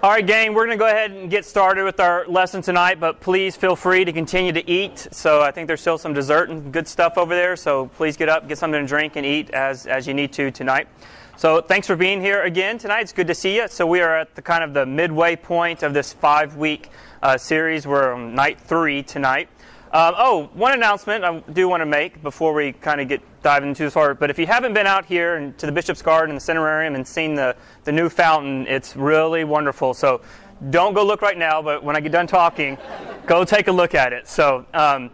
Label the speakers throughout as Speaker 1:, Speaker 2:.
Speaker 1: All right, gang, we're going to go ahead and get started with our lesson tonight, but please feel free to continue to eat. So I think there's still some dessert and good stuff over there, so please get up, get something to drink, and eat as, as you need to tonight. So thanks for being here again tonight. It's good to see you. So we are at the kind of the midway point of this five-week uh, series. We're on night three tonight. Um, oh, one announcement I do want to make before we kind of get dive into this part. But if you haven't been out here and to the Bishop's Garden and the Centenarium and seen the, the new fountain, it's really wonderful. So don't go look right now, but when I get done talking, go take a look at it. So um,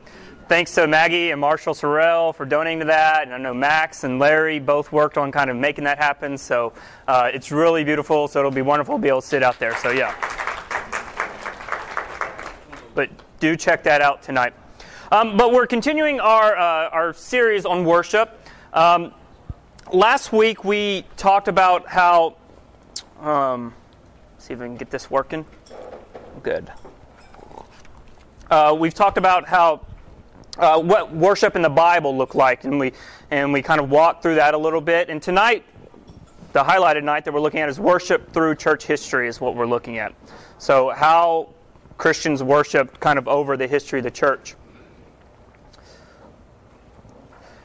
Speaker 1: thanks to Maggie and Marshall Sorrell for donating to that. And I know Max and Larry both worked on kind of making that happen. So uh, it's really beautiful. So it'll be wonderful to be able to sit out there. So yeah. But do check that out tonight. Um, but we're continuing our, uh, our series on worship. Um, last week we talked about how. Um, see if we can get this working. Good. Uh, we've talked about how uh, what worship in the Bible looked like, and we and we kind of walked through that a little bit. And tonight, the highlighted night that we're looking at is worship through church history, is what we're looking at. So how Christians worshiped kind of over the history of the church.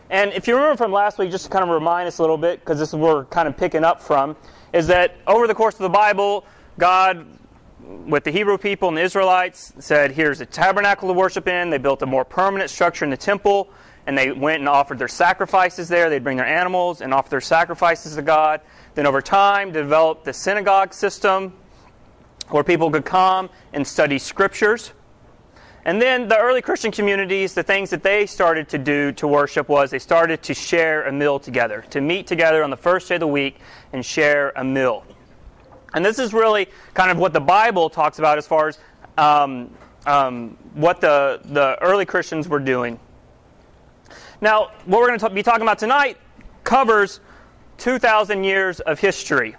Speaker 1: And if you remember from last week, just to kind of remind us a little bit, because this is where we're kind of picking up from, is that over the course of the Bible, God, with the Hebrew people and the Israelites, said, here's a tabernacle to worship in. They built a more permanent structure in the temple, and they went and offered their sacrifices there. They'd bring their animals and offer their sacrifices to God. Then over time, developed the synagogue system, where people could come and study scriptures. And then the early Christian communities, the things that they started to do to worship was they started to share a meal together, to meet together on the first day of the week and share a meal. And this is really kind of what the Bible talks about as far as um, um, what the, the early Christians were doing. Now, what we're going to be talking about tonight covers 2,000 years of history.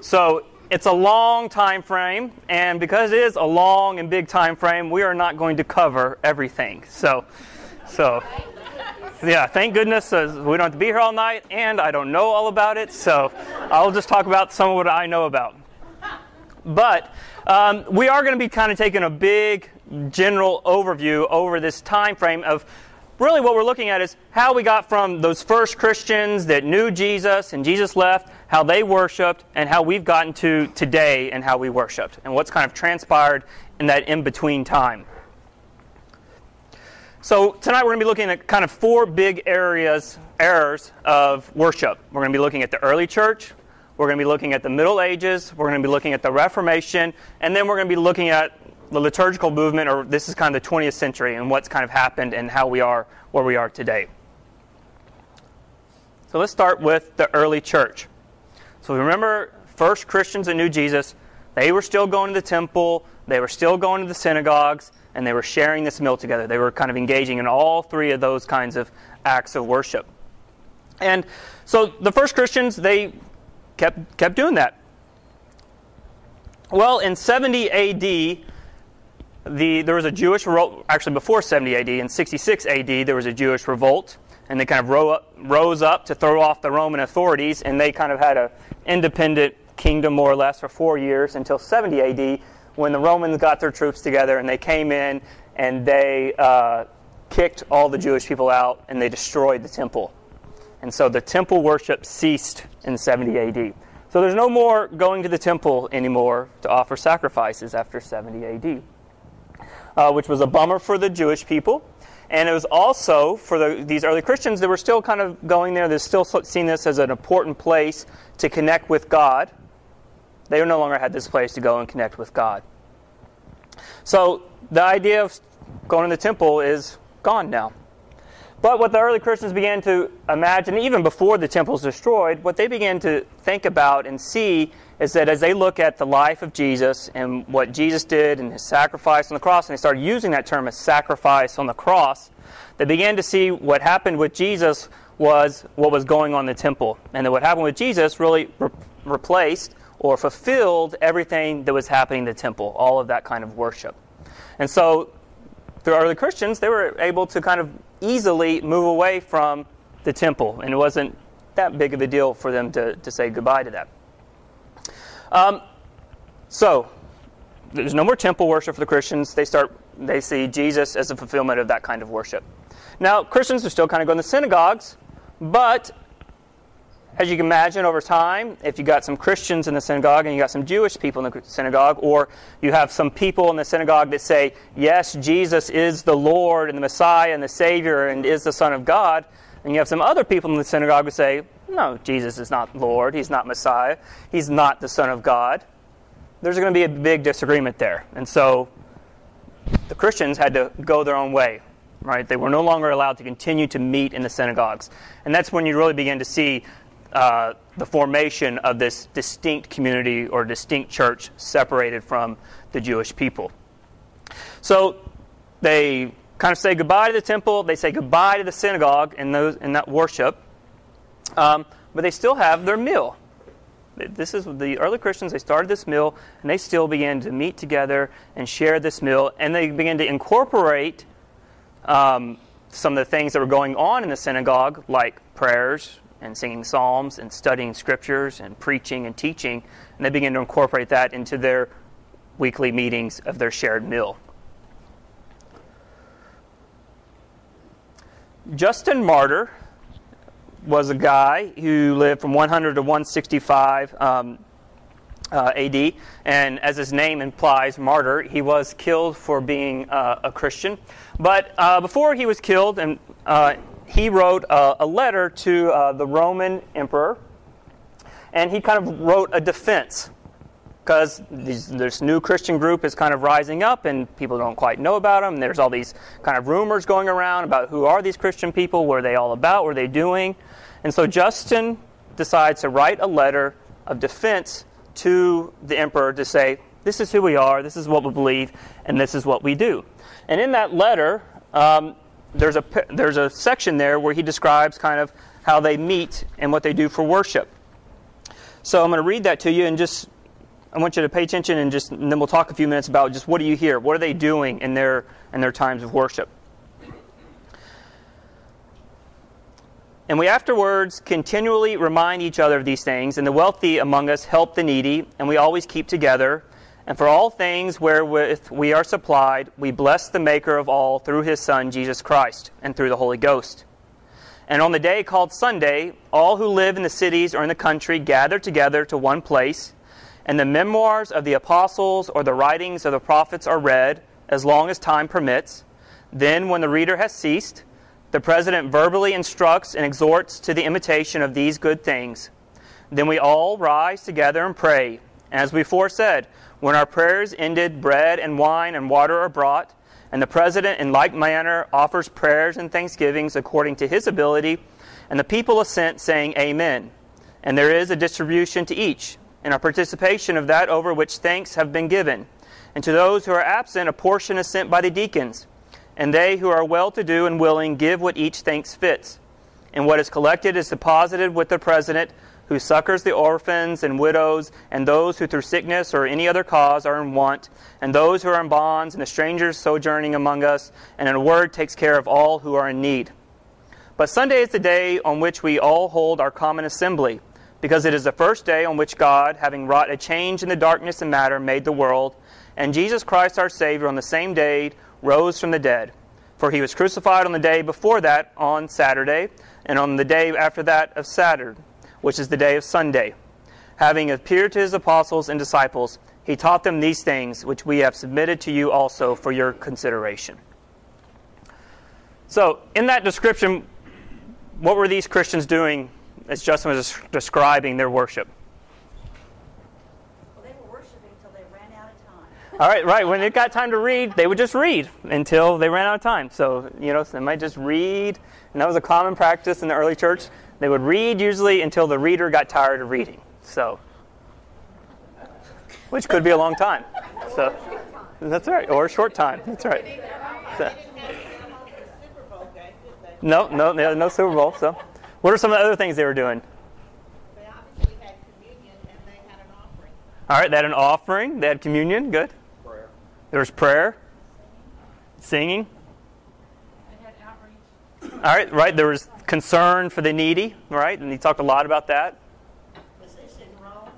Speaker 1: So it's a long time frame, and because it is a long and big time frame, we are not going to cover everything. So, so yeah, thank goodness uh, we don't have to be here all night, and I don't know all about it, so I'll just talk about some of what I know about. But um, we are going to be kind of taking a big general overview over this time frame of really what we're looking at is how we got from those first Christians that knew Jesus and Jesus left, how they worshiped, and how we've gotten to today and how we worshiped, and what's kind of transpired in that in between time. So tonight we're going to be looking at kind of four big areas, errors of worship. We're going to be looking at the early church, we're going to be looking at the Middle Ages, we're going to be looking at the Reformation, and then we're going to be looking at the liturgical movement, or this is kind of the 20th century and what's kind of happened and how we are where we are today. So let's start with the early church. So remember, first Christians that knew Jesus, they were still going to the temple, they were still going to the synagogues, and they were sharing this meal together. They were kind of engaging in all three of those kinds of acts of worship. And so the first Christians, they kept, kept doing that. Well, in 70 AD, the, there was a Jewish revolt, actually before 70 AD, in 66 AD, there was a Jewish revolt, and they kind of up, rose up to throw off the Roman authorities, and they kind of had an independent kingdom, more or less, for four years until 70 AD, when the Romans got their troops together and they came in and they uh, kicked all the Jewish people out and they destroyed the temple. And so the temple worship ceased in 70 AD. So there's no more going to the temple anymore to offer sacrifices after 70 AD uh, which was a bummer for the Jewish people. And it was also for the, these early Christians that were still kind of going there, they're still seeing this as an important place to connect with God. They no longer had this place to go and connect with God. So the idea of going to the temple is gone now. But what the early Christians began to imagine, even before the temple was destroyed, what they began to think about and see is that as they look at the life of Jesus and what Jesus did and his sacrifice on the cross, and they started using that term as sacrifice on the cross, they began to see what happened with Jesus was what was going on in the temple. And that what happened with Jesus really re- replaced or fulfilled everything that was happening in the temple, all of that kind of worship. And so the early Christians, they were able to kind of easily move away from the temple, and it wasn't that big of a deal for them to, to say goodbye to that. Um, So, there's no more temple worship for the Christians. They start they see Jesus as the fulfillment of that kind of worship. Now, Christians are still kind of going to synagogues, but as you can imagine over time, if you got some Christians in the synagogue and you got some Jewish people in the synagogue, or you have some people in the synagogue that say, yes, Jesus is the Lord and the Messiah and the Savior and is the Son of God, and you have some other people in the synagogue who say, no, Jesus is not Lord, he's not Messiah, he's not the Son of God, there's going to be a big disagreement there. And so the Christians had to go their own way. Right? They were no longer allowed to continue to meet in the synagogues. And that's when you really begin to see uh, the formation of this distinct community or distinct church separated from the Jewish people. So they kind of say goodbye to the temple, they say goodbye to the synagogue in, those, in that worship, um, but they still have their meal. This is the early Christians, they started this meal and they still began to meet together and share this meal, and they began to incorporate um, some of the things that were going on in the synagogue, like prayers and singing psalms and studying scriptures and preaching and teaching, and they began to incorporate that into their weekly meetings of their shared meal. Justin Martyr was a guy who lived from 100 to 165 um, uh, AD, and as his name implies, martyr, he was killed for being uh, a Christian. But uh, before he was killed, and uh, he wrote a, a letter to uh, the Roman emperor, and he kind of wrote a defense because this new Christian group is kind of rising up and people don't quite know about them. There's all these kind of rumors going around about who are these Christian people, what are they all about, what are they doing. And so Justin decides to write a letter of defense to the emperor to say, this is who we are, this is what we believe, and this is what we do. And in that letter, um, there's, a, there's a section there where he describes kind of how they meet and what they do for worship. So I'm going to read that to you and just I want you to pay attention and just and then we'll talk a few minutes about just what do you hear? What are they doing in their in their times of worship? And we afterwards continually remind each other of these things, and the wealthy among us help the needy, and we always keep together. And for all things wherewith we are supplied, we bless the Maker of all through his Son, Jesus Christ, and through the Holy Ghost. And on the day called Sunday, all who live in the cities or in the country gather together to one place and the memoirs of the apostles or the writings of the prophets are read as long as time permits. Then, when the reader has ceased, the president verbally instructs and exhorts to the imitation of these good things. Then we all rise together and pray. As before said, when our prayers ended, bread and wine and water are brought, and the president, in like manner, offers prayers and thanksgivings according to his ability, and the people assent, saying, Amen. And there is a distribution to each and a participation of that over which thanks have been given. And to those who are absent, a portion is sent by the deacons. And they who are well to do and willing give what each thinks fits. And what is collected is deposited with the president, who succors the orphans and widows, and those who through sickness or any other cause are in want, and those who are in bonds, and the strangers sojourning among us, and in a word takes care of all who are in need. But Sunday is the day on which we all hold our common assembly because it is the first day on which God, having wrought a change in the darkness and matter, made the world, and Jesus Christ our Savior on the same day rose from the dead. For he was crucified on the day before that, on Saturday, and on the day after that of Saturday, which is the day of Sunday. Having appeared to his apostles and disciples, he taught them these things, which we have submitted to you also for your consideration. So, in that description, what were these Christians doing as Justin was describing their worship.
Speaker 2: Well, they were worshiping until they ran out of time.
Speaker 1: All right, right. When it got time to read, they would just read until they ran out of time. So, you know, they might just read, and that was a common practice in the early church. They would read usually until the reader got tired of reading. So, which could be a long time. So, that's right, or a short time. That's right. So, no, no, no Super Bowl. So. What are some of the other things they were doing? All right, they had an offering. They had communion. Good.
Speaker 3: Prayer.
Speaker 1: There was prayer, singing.
Speaker 2: They had outreach.
Speaker 1: All right, right. There was concern for the needy, right? And he talked a lot about that.
Speaker 2: Was this in Rome?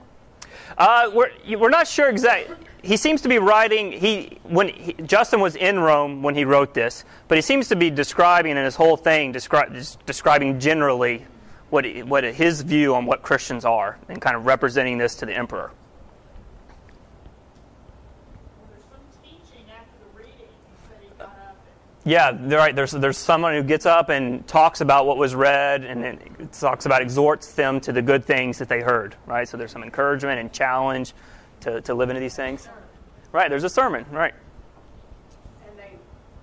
Speaker 1: Uh, we're, we're not sure exactly. He seems to be writing. He when he, Justin was in Rome when he wrote this, but he seems to be describing in his whole thing, descri- describing generally what what his view on what Christians are, and kind of representing this to the emperor. Yeah, right. There's there's someone who gets up and talks about what was read, and it talks about exhorts them to the good things that they heard. Right. So there's some encouragement and challenge to, to live into these things. Right. There's a sermon. Right.
Speaker 2: And they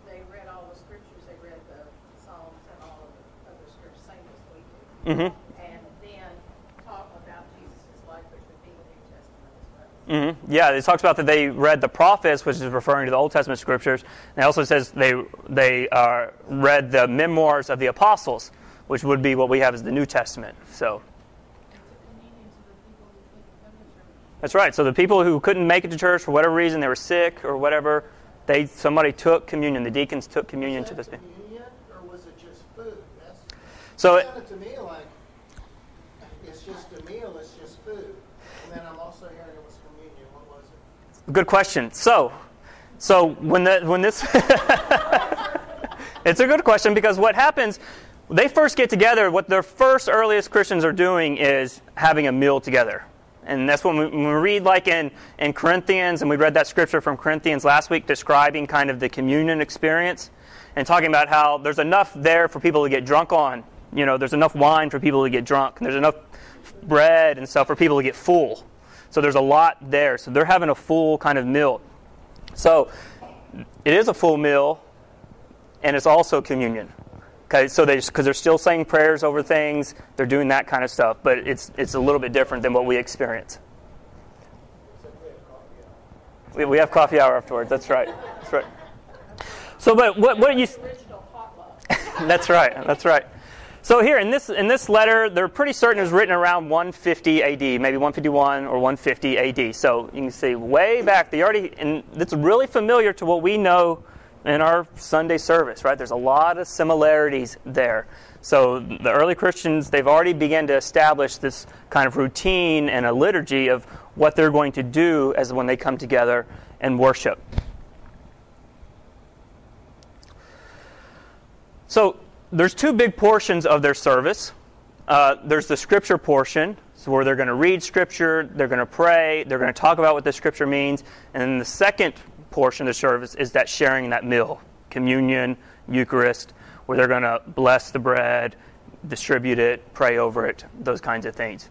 Speaker 2: they read all the scriptures. They read the Psalms and all of the other scriptures, same as we do.
Speaker 1: Mm-hmm. Mm-hmm. Yeah, it talks about that they read the prophets, which is referring to the Old Testament scriptures. And it also says they they uh, read the memoirs of the apostles, which would be what we have as the New Testament. So. That's right. So the people who couldn't make it to church for whatever reason, they were sick or whatever, they somebody took communion. The deacons took communion to this.
Speaker 3: Communion, or was it just food? That's,
Speaker 1: so
Speaker 3: it sounded to me like it's just a meal. It's just food. And then I'm also hearing it was communion. What was it?
Speaker 1: Good question. So, so when the when this, it's a good question because what happens they first get together, what their first earliest Christians are doing is having a meal together. And that's when we, when we, read, like in, in Corinthians, and we read that scripture from Corinthians last week describing kind of the communion experience and talking about how there's enough there for people to get drunk on. You know, there's enough wine for people to get drunk, and there's enough bread and stuff for people to get full. So there's a lot there. So they're having a full kind of meal. So it is a full meal, and it's also communion. Okay, so they because they're still saying prayers over things, they're doing that kind of stuff, but it's it's a little bit different than what we experience. We, we have coffee hour afterwards. That's right. That's right. So, but what what you? that's right. That's right. So here in this in this letter, they're pretty certain it was written around 150 AD, maybe 151 or 150 AD. So you can see way back. They already and it's really familiar to what we know in our Sunday service, right? There's a lot of similarities there. So the early Christians, they've already begun to establish this kind of routine and a liturgy of what they're going to do as when they come together and worship. So there's two big portions of their service. Uh, there's the scripture portion, so where they're going to read scripture, they're going to pray, they're going to talk about what the scripture means, and then the second portion of the service is that sharing that meal, communion, Eucharist, where they're going to bless the bread, distribute it, pray over it, those kinds of things.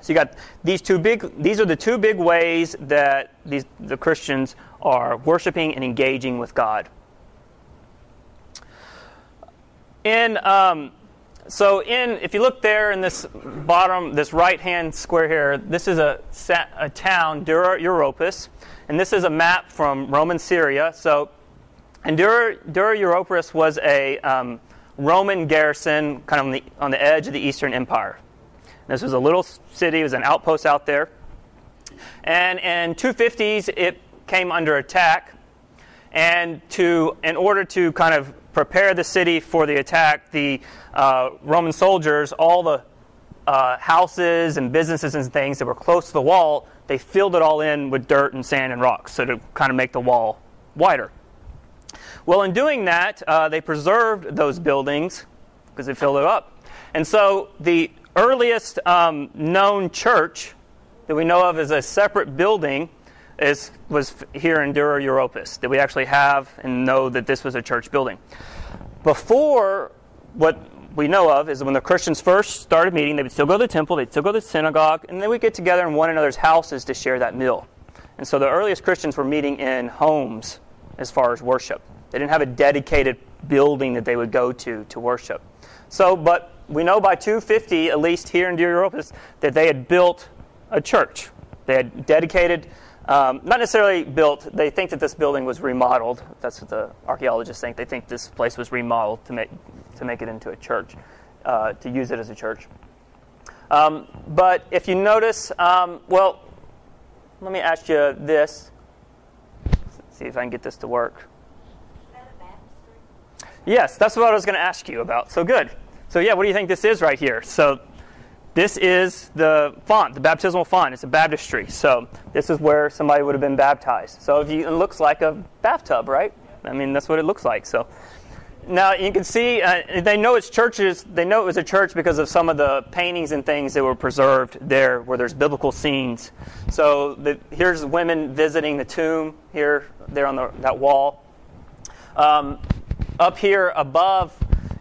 Speaker 1: So you got these two big. These are the two big ways that these the Christians are worshiping and engaging with God. In um, so in if you look there in this bottom, this right hand square here, this is a, a town, Dura Europos, and this is a map from Roman Syria. So, and Dura, Dura Europos was a um, Roman garrison kind of on the, on the edge of the Eastern Empire. This was a little city, it was an outpost out there. And in 250s, it came under attack. And to, in order to kind of prepare the city for the attack, the uh, Roman soldiers, all the uh, houses and businesses and things that were close to the wall, they filled it all in with dirt and sand and rocks, so to kind of make the wall wider. Well, in doing that, uh, they preserved those buildings because they filled it up. And so the earliest um, known church that we know of as a separate building is, was here in Dura Europos, that we actually have and know that this was a church building. Before what we know of is when the Christians first started meeting, they would still go to the temple, they'd still go to the synagogue, and then we'd get together in one another's houses to share that meal. And so the earliest Christians were meeting in homes as far as worship. They didn't have a dedicated building that they would go to to worship. So, but we know by 250, at least here in Dura Europos, that they had built a church. They had dedicated, um, not necessarily built, they think that this building was remodeled. That's what the archaeologists think. They think this place was remodeled to make to make it into a church, uh, to use it as a church. Um, but if you notice, um, well, let me ask you this. Let's see if I can get this to work. Yes, that's what I was going to ask you about. So good. So yeah, what do you think this is right here? So this is the font, the baptismal font. It's a baptistry. So this is where somebody would have been baptized. So if you, it looks like a bathtub, right? I mean, that's what it looks like. So now you can see uh, they know it's churches. They know it was a church because of some of the paintings and things that were preserved there, where there's biblical scenes. So the, here's women visiting the tomb here, there on the, that wall. Um, up here above,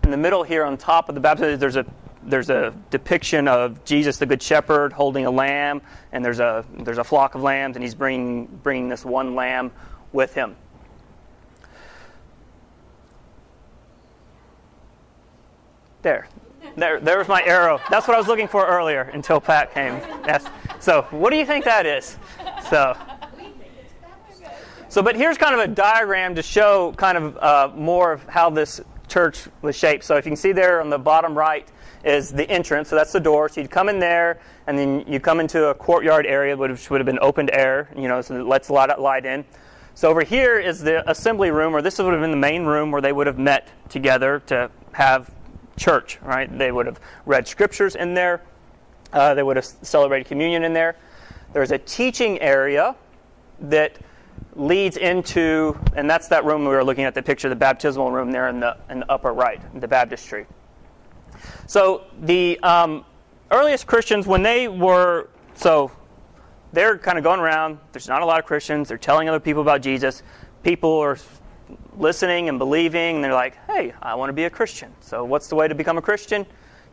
Speaker 1: in the middle here, on top of the baptism, there's a there's a depiction of Jesus, the Good Shepherd, holding a lamb, and there's a there's a flock of lambs, and he's bringing bringing this one lamb with him. There. There, there was my arrow. That's what I was looking for earlier until Pat came. Yes. So, what do you think that is? So, so, but here's kind of a diagram to show kind of uh, more of how this church was shaped. So, if you can see there on the bottom right is the entrance. So that's the door. So you'd come in there, and then you come into a courtyard area, which would have been opened air. You know, so it lets a lot of light in. So over here is the assembly room, or this would have been the main room where they would have met together to have church, right? They would have read scriptures in there. Uh, they would have celebrated communion in there. There's a teaching area that leads into, and that's that room we were looking at the picture, the baptismal room there in the, in the upper right, the baptistry. So the um, earliest Christians, when they were, so they're kind of going around, there's not a lot of Christians, they're telling other people about Jesus. People are listening and believing, and they're like, hey, I want to be a Christian. So, what's the way to become a Christian?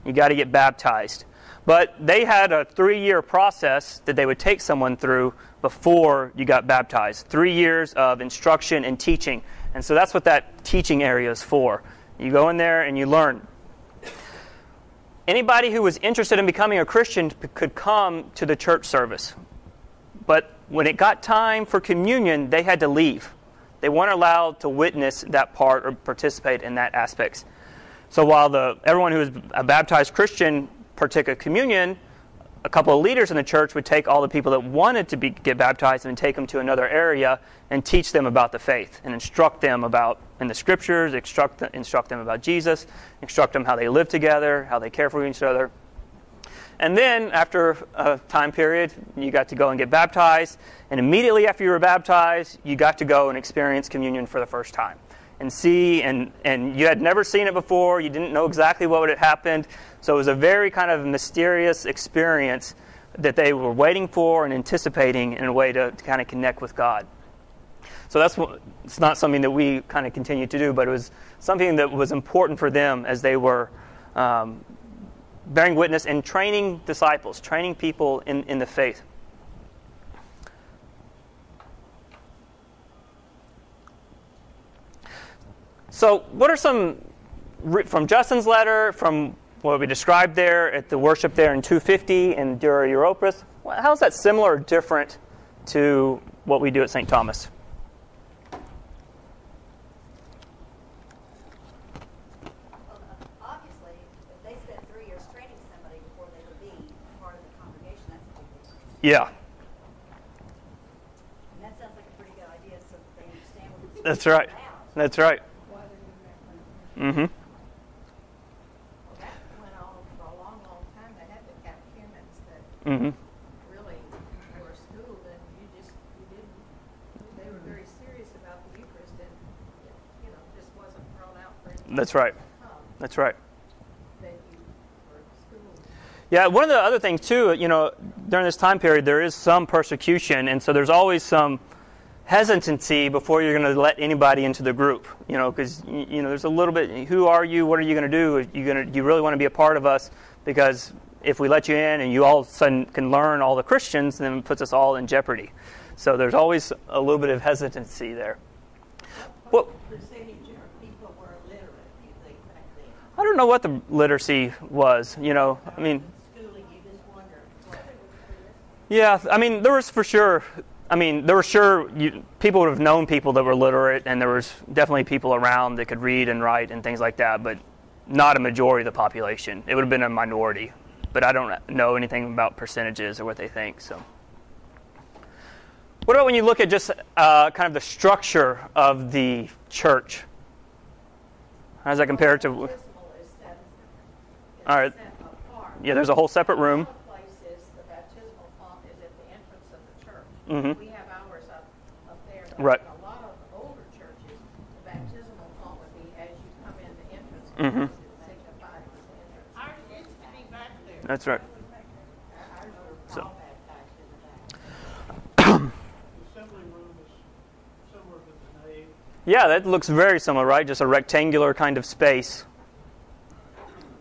Speaker 1: You got to get baptized. But they had a three year process that they would take someone through before you got baptized. Three years of instruction and teaching. And so that's what that teaching area is for. You go in there and you learn. Anybody who was interested in becoming a Christian could come to the church service. But when it got time for communion, they had to leave. They weren't allowed to witness that part or participate in that aspects. So while the everyone who was a baptized Christian partook of communion, a couple of leaders in the church would take all the people that wanted to be, get baptized and take them to another area and teach them about the faith and instruct them about in the scriptures, instruct, instruct them about Jesus, instruct them how they live together, how they care for each other, and then, after a time period, you got to go and get baptized. And immediately after you were baptized, you got to go and experience communion for the first time. And see, and, and you had never seen it before. You didn't know exactly what had happened. So it was a very kind of mysterious experience that they were waiting for and anticipating in a way to, to kind of connect with God. So that's what, it's not something that we kind of continue to do, but it was something that was important for them as they were um, bearing witness and training disciples, training people in, in the faith. So, what are some from Justin's letter, from what we described there at the worship there in 250 in Dura Europos? How is that similar or different to what we do at St. Thomas? Yeah.
Speaker 4: And that sounds like a pretty good idea so that they understand what
Speaker 1: That's right. That's right.
Speaker 2: Why they do that.
Speaker 1: Mm-hmm.
Speaker 2: Well, that went on for a long, long time. They had the catechumens that
Speaker 1: Mm-hmm.
Speaker 2: really were schooled and you just, you didn't, they were very serious about the Eucharist and, you know, just wasn't thrown out for
Speaker 1: That's right. That's right.
Speaker 2: that you were schooled.
Speaker 1: Yeah, one of the other things too, you know, during this time period, there is some persecution, and so there's always some hesitancy before you're going to let anybody into the group. You know, because you know, there's a little bit. Who are you? What are you going to do? Are you going to? You really want to be a part of us? Because if we let you in and you all of a sudden can learn all the Christians, then it puts us all in jeopardy. So there's always a little bit of hesitancy there. What?
Speaker 4: Percentage of people were illiterate, do you think, back then?
Speaker 1: I don't know what the literacy was. You know, I mean,
Speaker 4: Schooling, you just wonder. what-
Speaker 1: Yeah, I mean, there was for sure. I mean, there were sure you, people would have known people that were literate, and there was definitely people around that could read and write and things like that, but not a majority of the population. It would have been a minority, but I don't know anything about percentages or what they think. So, what about when you look at just uh, kind of the structure of the church? How does that compare to?
Speaker 2: Baptismal is set, is
Speaker 1: All right. Yeah, there's a whole separate room.
Speaker 2: Some places, the baptismal font is at the entrance of the church.
Speaker 1: Mhm.
Speaker 2: We have ours up, up there. but
Speaker 1: Right.
Speaker 2: A lot of older churches, the baptismal font would be as you come in the entrance,
Speaker 1: Mhm.
Speaker 2: because it signifies the.
Speaker 4: Ours used to be back there.
Speaker 1: That's right. So-
Speaker 4: all baptized in the back.
Speaker 3: The assembly room is similar to the nave.
Speaker 1: Yeah, that looks very similar, right? Just a rectangular kind of space.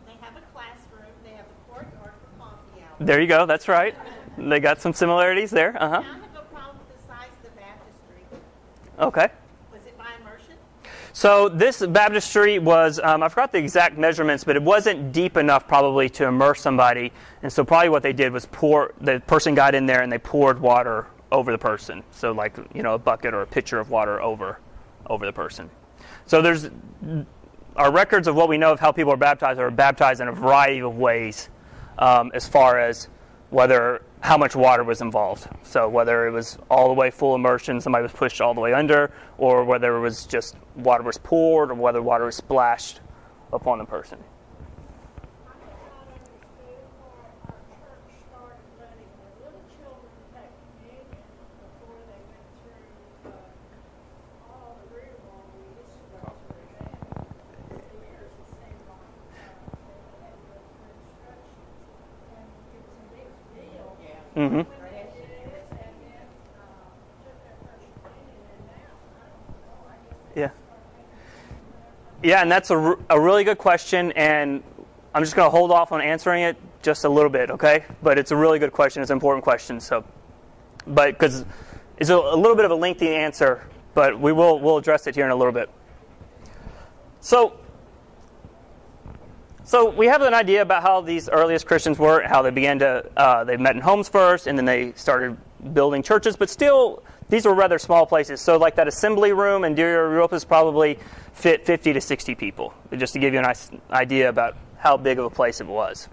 Speaker 4: They have a classroom, they have a courtyard for coffee hour.
Speaker 1: There you go. That's right. They got some similarities there. Uh huh.
Speaker 4: have no problem with the size of the baptistry.
Speaker 1: Okay.
Speaker 4: Was it by immersion?
Speaker 1: So this baptistry was, um, I forgot the exact measurements, but it wasn't deep enough probably to immerse somebody. And so probably what they did was pour, the person got in there and they poured water over the person. So like, you know, a bucket or a pitcher of water over, over the person. So there's, our records of what we know of how people are baptized are baptized in a variety of ways um, as far as whether how much water was involved. So whether it was all the way full immersion, somebody was pushed all the way under, or whether it was just water was poured, or whether water was splashed upon the person.
Speaker 5: I did not understand why our church started letting the little children take communion before they went through uh, all the rigmarole we used to go through then. For years, it seemed like uh, they had to go through instructions, and it was a big deal
Speaker 1: hmm
Speaker 5: when they did it, and then uh, took their first communion, and now, I don't know, I guess they
Speaker 1: Yeah. Yeah, and that's a, a really good question, and I'm just going to hold off on answering it just a little bit, okay? But it's a really good question. It's an important question. So, but because it's a, a little bit of a lengthy answer, but we will we'll address it here in a little bit. So, so we have an idea about how these earliest Christians were, how they began to uh, they met in homes first, and then they started building churches. But still, these were rather small places. So, like that assembly room in Dura Europos probably fit 50 to 60 people, just to give you a nice idea about how big of a place it was.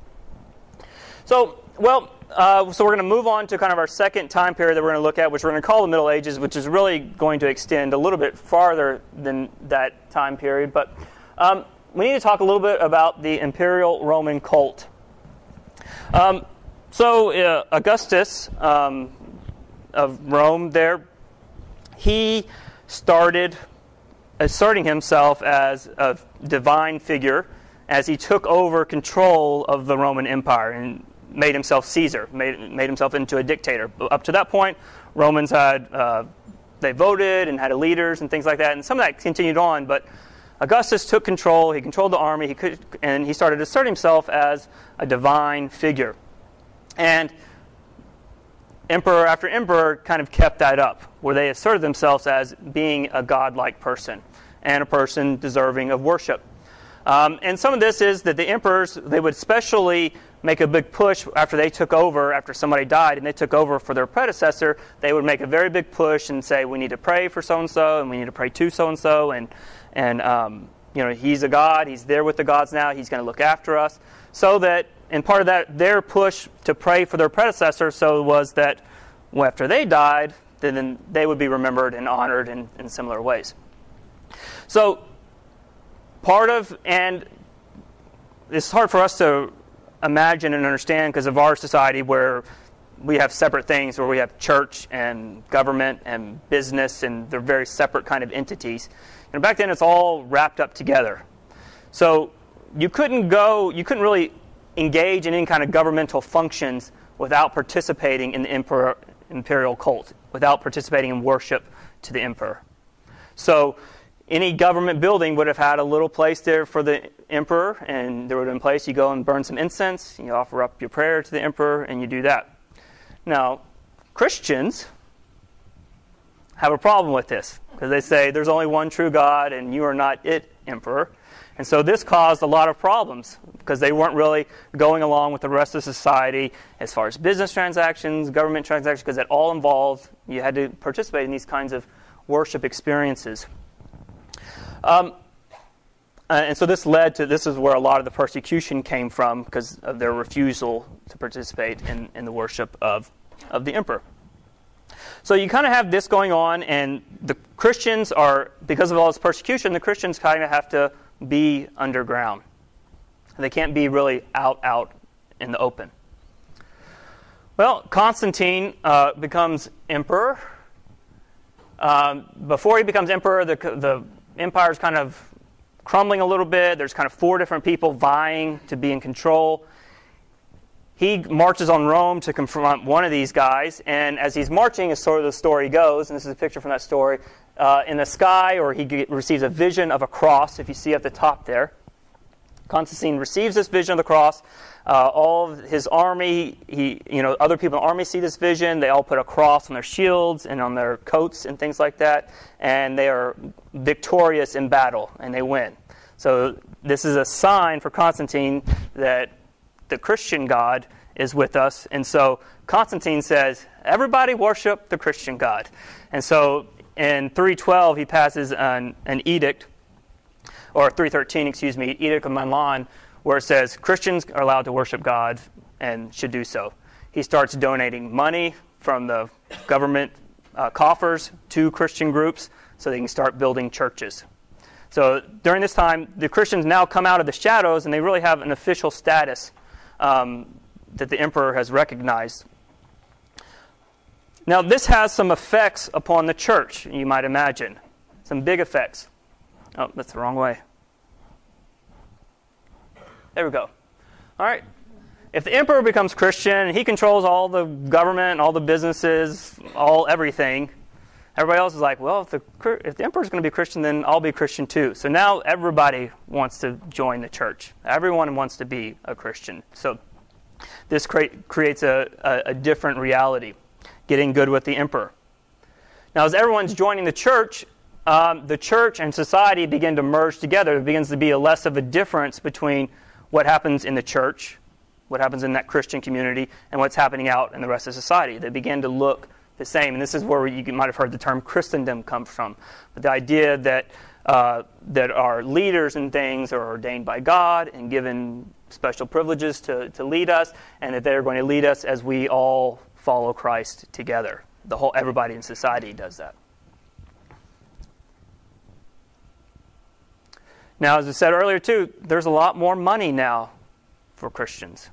Speaker 1: So, well, uh, so we're going to move on to kind of our second time period that we're going to look at, which we're going to call the Middle Ages, which is really going to extend a little bit farther than that time period. But um, we need to talk a little bit about the imperial Roman cult. Um, so, uh, Augustus um, of Rome, there, he started asserting himself as a divine figure as he took over control of the Roman Empire and made himself Caesar, made, made himself into a dictator. Up to that point, Romans had uh, they voted and had leaders and things like that, and some of that continued on. But Augustus took control; he controlled the army, he could, and he started to assert himself as a divine figure. And emperor after emperor kind of kept that up, where they asserted themselves as being a godlike person and a person deserving of worship. Um, and some of this is that the emperors, they would especially make a big push after they took over, after somebody died and they took over for their predecessor, they would make a very big push and say, we need to pray for so and so, and we need to pray to so and so, and and um, you know he's a god, he's there with the gods now, he's going to look after us, so that and part of that their push to pray for their predecessor, so was that well, after they died, then they would be remembered and honored in, in similar ways. So part of and it's hard for us to imagine and understand because of our society where we have separate things where we have church and government and business and they're very separate kind of entities and back then it's all wrapped up together so you couldn't go you couldn't really engage in any kind of governmental functions without participating in the emperor, imperial cult without participating in worship to the emperor so any government building would have had a little place there for the emperor, and there would have been a place you go and burn some incense, you offer up your prayer to the emperor, and you do that. Now, Christians have a problem with this because they say there's only one true God and you are not it, emperor. And so this caused a lot of problems because they weren't really going along with the rest of society as far as business transactions, government transactions, because it all involved, you had to participate in these kinds of worship experiences. Um, uh, and so this led to this is where a lot of the persecution came from because of their refusal to participate in, in the worship of, of the emperor. So you kind of have this going on, and the Christians are, because of all this persecution, the Christians kind of have to be underground. They can't be really out, out in the open. Well, Constantine uh, becomes emperor. Um, before he becomes emperor, the, the empire is kind of crumbling a little bit. There's kind of four different people vying to be in control. He marches on Rome to confront one of these guys, and as he's marching, as sort of the story goes, and this is a picture from that story, uh, in the sky, or he get, receives a vision of a cross, if you see at the top there. Constantine receives this vision of the cross. Uh, all of his army, he, you know, other people in the army see this vision. They all put a cross on their shields and on their coats and things like that, and they are victorious in battle and they win. So this is a sign for Constantine that the Christian God is with us. And so Constantine says, everybody worship the Christian God. And so in 312, he passes an, an edict, or 313, excuse me, Edict of Milan, where it says Christians are allowed to worship God and should do so. He starts donating money from the government uh, coffers to Christian groups so they can start building churches. So during this time, the Christians now come out of the shadows and they really have an official status um, that the emperor has recognized. Now, this has some effects upon the church, you might imagine. Some big effects. Oh, that's the wrong way. There we go. All right. If the emperor becomes Christian, he controls all the government, all the businesses, all everything. Everybody else is like, well, if the, if the emperor's going to be Christian, then I'll be Christian too. So now everybody wants to join the church. Everyone wants to be a Christian. So this create, creates a, a, a different reality, getting good with the emperor. Now, as everyone's joining the church, um, the church and society begin to merge together. There begins to be a less of a difference between what happens in the church, what happens in that Christian community, and what's happening out in the rest of society. They begin to look the same. And this is where you might have heard the term Christendom come from. But the idea that, uh, that our leaders and things are ordained by God and given special privileges to, to lead us, and that they're going to lead us as we all follow Christ together. The whole everybody in society does that. Now, as I said earlier, too, there's a lot more money now for Christians.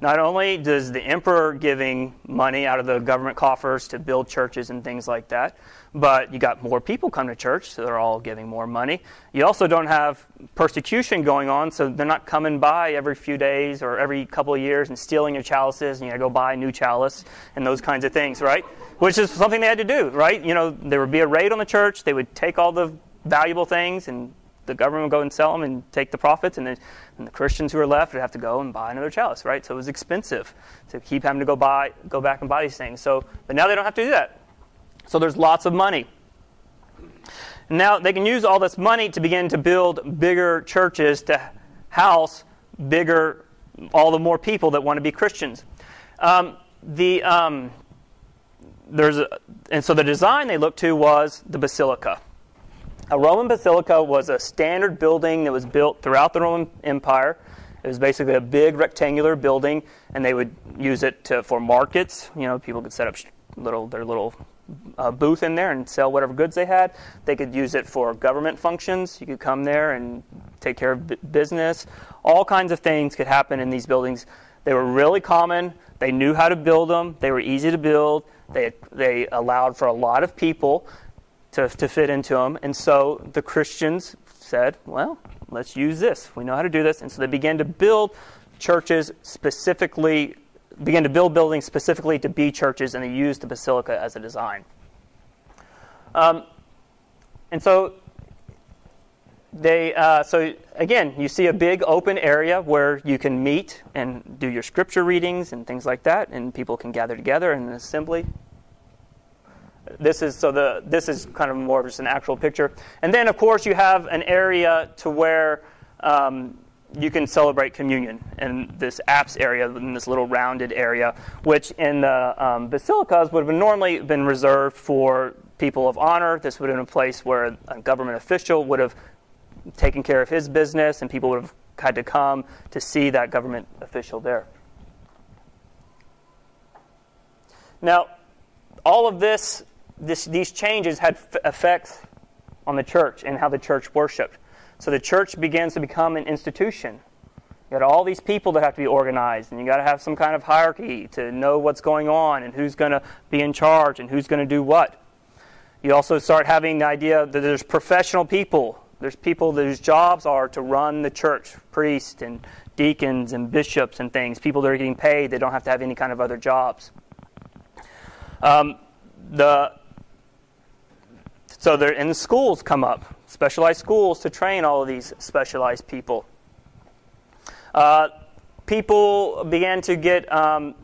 Speaker 1: Not only does the emperor giving money out of the government coffers to build churches and things like that, but you got more people come to church, so they're all giving more money. You also don't have persecution going on, so they're not coming by every few days or every couple of years and stealing your chalices, and you got to go buy a new chalice and those kinds of things, right? Which is something they had to do, right? You know, there would be a raid on the church, they would take all the valuable things and the government would go and sell them and take the profits, and, then, and the Christians who were left would have to go and buy another chalice, right? So it was expensive to keep having to go buy, go back and buy these things. So, but now they don't have to do that. So there's lots of money. Now they can use all this money to begin to build bigger churches to house bigger, all the more people that want to be Christians. Um, the um, there's a, and so the design they looked to was the basilica. A Roman basilica was a standard building that was built throughout the Roman Empire. It was basically a big rectangular building, and they would use it to, for markets. You know, people could set up little their little uh, booth in there and sell whatever goods they had. They could use it for government functions. You could come there and take care of b- business. All kinds of things could happen in these buildings. They were really common. They knew how to build them. They were easy to build. They, they allowed for a lot of people to, to fit into them. And so the Christians said, well, let's use this. We know how to do this. And so they began to build churches specifically, began to build buildings specifically to be churches, and they used the basilica as a design. Um, and so they, uh, so again, you see a big open area where you can meet and do your scripture readings and things like that, and people can gather together in an assembly this is so the this is kind of more of just an actual picture. And then of course you have an area to where um, you can celebrate communion in this apse area, in this little rounded area, which in the um, basilicas would have normally been reserved for people of honor. This would have been a place where a government official would have taken care of his business, and people would have had to come to see that government official there. Now, all of this this, these changes had f- effects on the church and how the church worshiped. So the church begins to become an institution. You got all these people that have to be organized, and you got to have some kind of hierarchy to know what's going on and who's going to be in charge and who's going to do what. You also start having the idea that there's professional people. There's people whose jobs are to run the church, priests and deacons and bishops and things. People that are getting paid, they don't have to have any kind of other jobs. Um, the so there, and the schools come up, specialized schools to train all of these specialized people. Uh, people began to get um,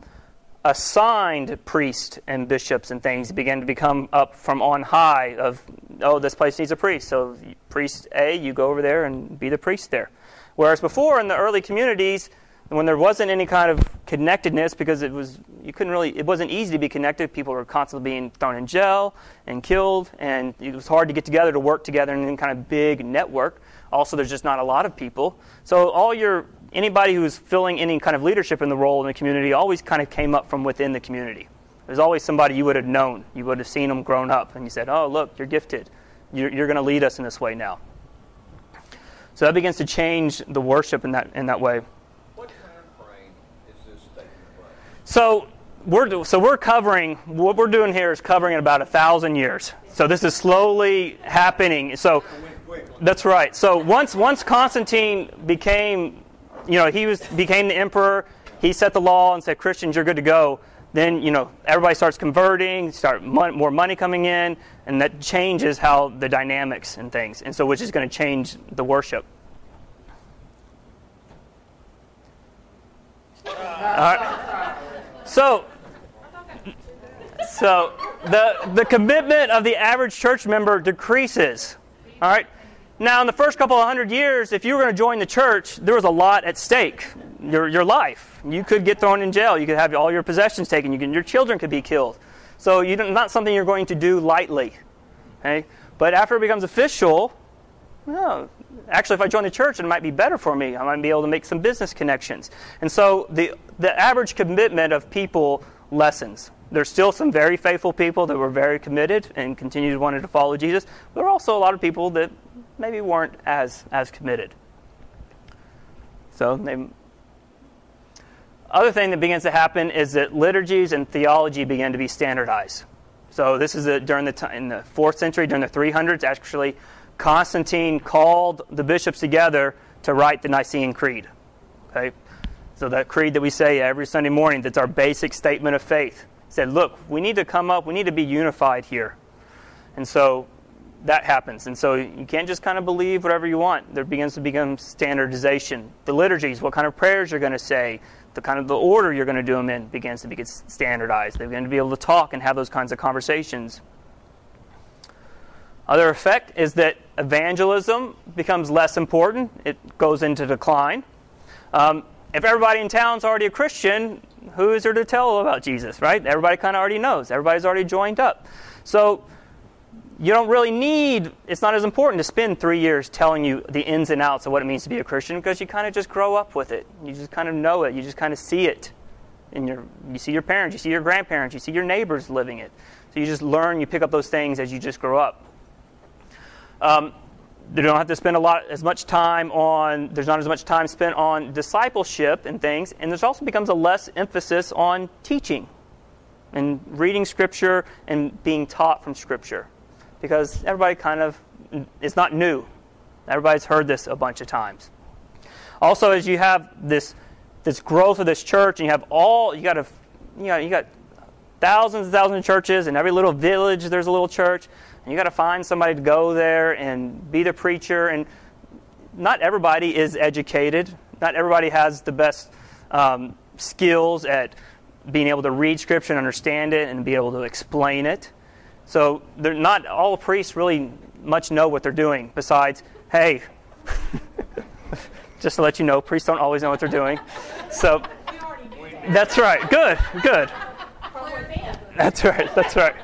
Speaker 1: assigned priests and bishops and things began to become up from on high of oh this place needs a priest so priest a you go over there and be the priest there whereas before in the early communities when there wasn't any kind of connectedness because it was you couldn't really it wasn't easy to be connected people were constantly being thrown in jail and killed and it was hard to get together to work together in any kind of big network. Also there's just not a lot of people. So all your anybody who was filling any kind of leadership in the role in the community always kind of came up from within the community. There's always somebody you would have known. You would have seen them grown up and you said oh look you're gifted. You're, you're going to lead us in this way now. So that begins to change the worship in that in that way
Speaker 6: What time frame is this taking place?
Speaker 1: So we're so we're covering what we're doing here is covering about a thousand years. So this is slowly happening. So that's right. So once once Constantine became, you know, he was became the emperor. He set the law and said, Christians, you're good to go. Then you know everybody starts converting, start mon- more money coming in, and that changes how the dynamics and things. And so which is going to change the worship. All right. So, so the the commitment of the average church member decreases. All right. Now, in the first couple of hundred years, if you were going to join the church, there was a lot at stake. Your your life. You could get thrown in jail. You could have all your possessions taken. You can, your children could be killed. So, you not something you're going to do lightly. Okay. But after it becomes official, well, actually, if I join the church, it might be better for me. I might be able to make some business connections. And so the, the average commitment of people lessens. There's still some very faithful people that were very committed and continued to want to follow Jesus. There are also a lot of people that maybe weren't as, as committed. So they, other thing that begins to happen is that liturgies and theology begin to be standardized. So this is a, during the time, in the fourth century, during the 300s. Actually, Constantine called the bishops together to write the Nicene Creed. Okay, so that creed that we say every Sunday morning, that's our basic statement of faith. Said, look, we need to come up, we need to be unified here, and so that happens. And so you can't just kind of believe whatever you want. There begins to become standardization. The liturgies, what kind of prayers you're going to say, the kind of the order you're going to do them in begins to be standardized. They're going to be able to talk and have those kinds of conversations. Other effect is that evangelism becomes less important. It goes into decline. Um, if everybody in town's already a Christian, who is there to tell about Jesus, right? Everybody kind of already knows. Everybody's already joined up. So you don't really need, it's not as important to spend three years telling you the ins and outs of what it means to be a Christian because you kind of just grow up with it. You just kind of know it. You just kind of see it. Your, you see your parents, you see your grandparents, you see your neighbors living it. So you just learn, you pick up those things as you just grow up. Um, they don't have to spend a lot as much time on there's not as much time spent on discipleship and things and there's also becomes a less emphasis on teaching and reading scripture and being taught from scripture. Because everybody kind of it's not new. Everybody's heard this a bunch of times. Also as you have this this growth of this church and you have all you got to you know you got thousands and thousands of churches in every little village there's a little church and you got to find somebody to go there and be the preacher. And not everybody is educated. Not everybody has the best um, skills at being able to read Scripture and understand it and be able to explain it. So they're not all priests really much know what they're doing. Besides, hey, just to let you know, priests don't always know what they're doing. So that's right. Good. Good. That's right. That's right.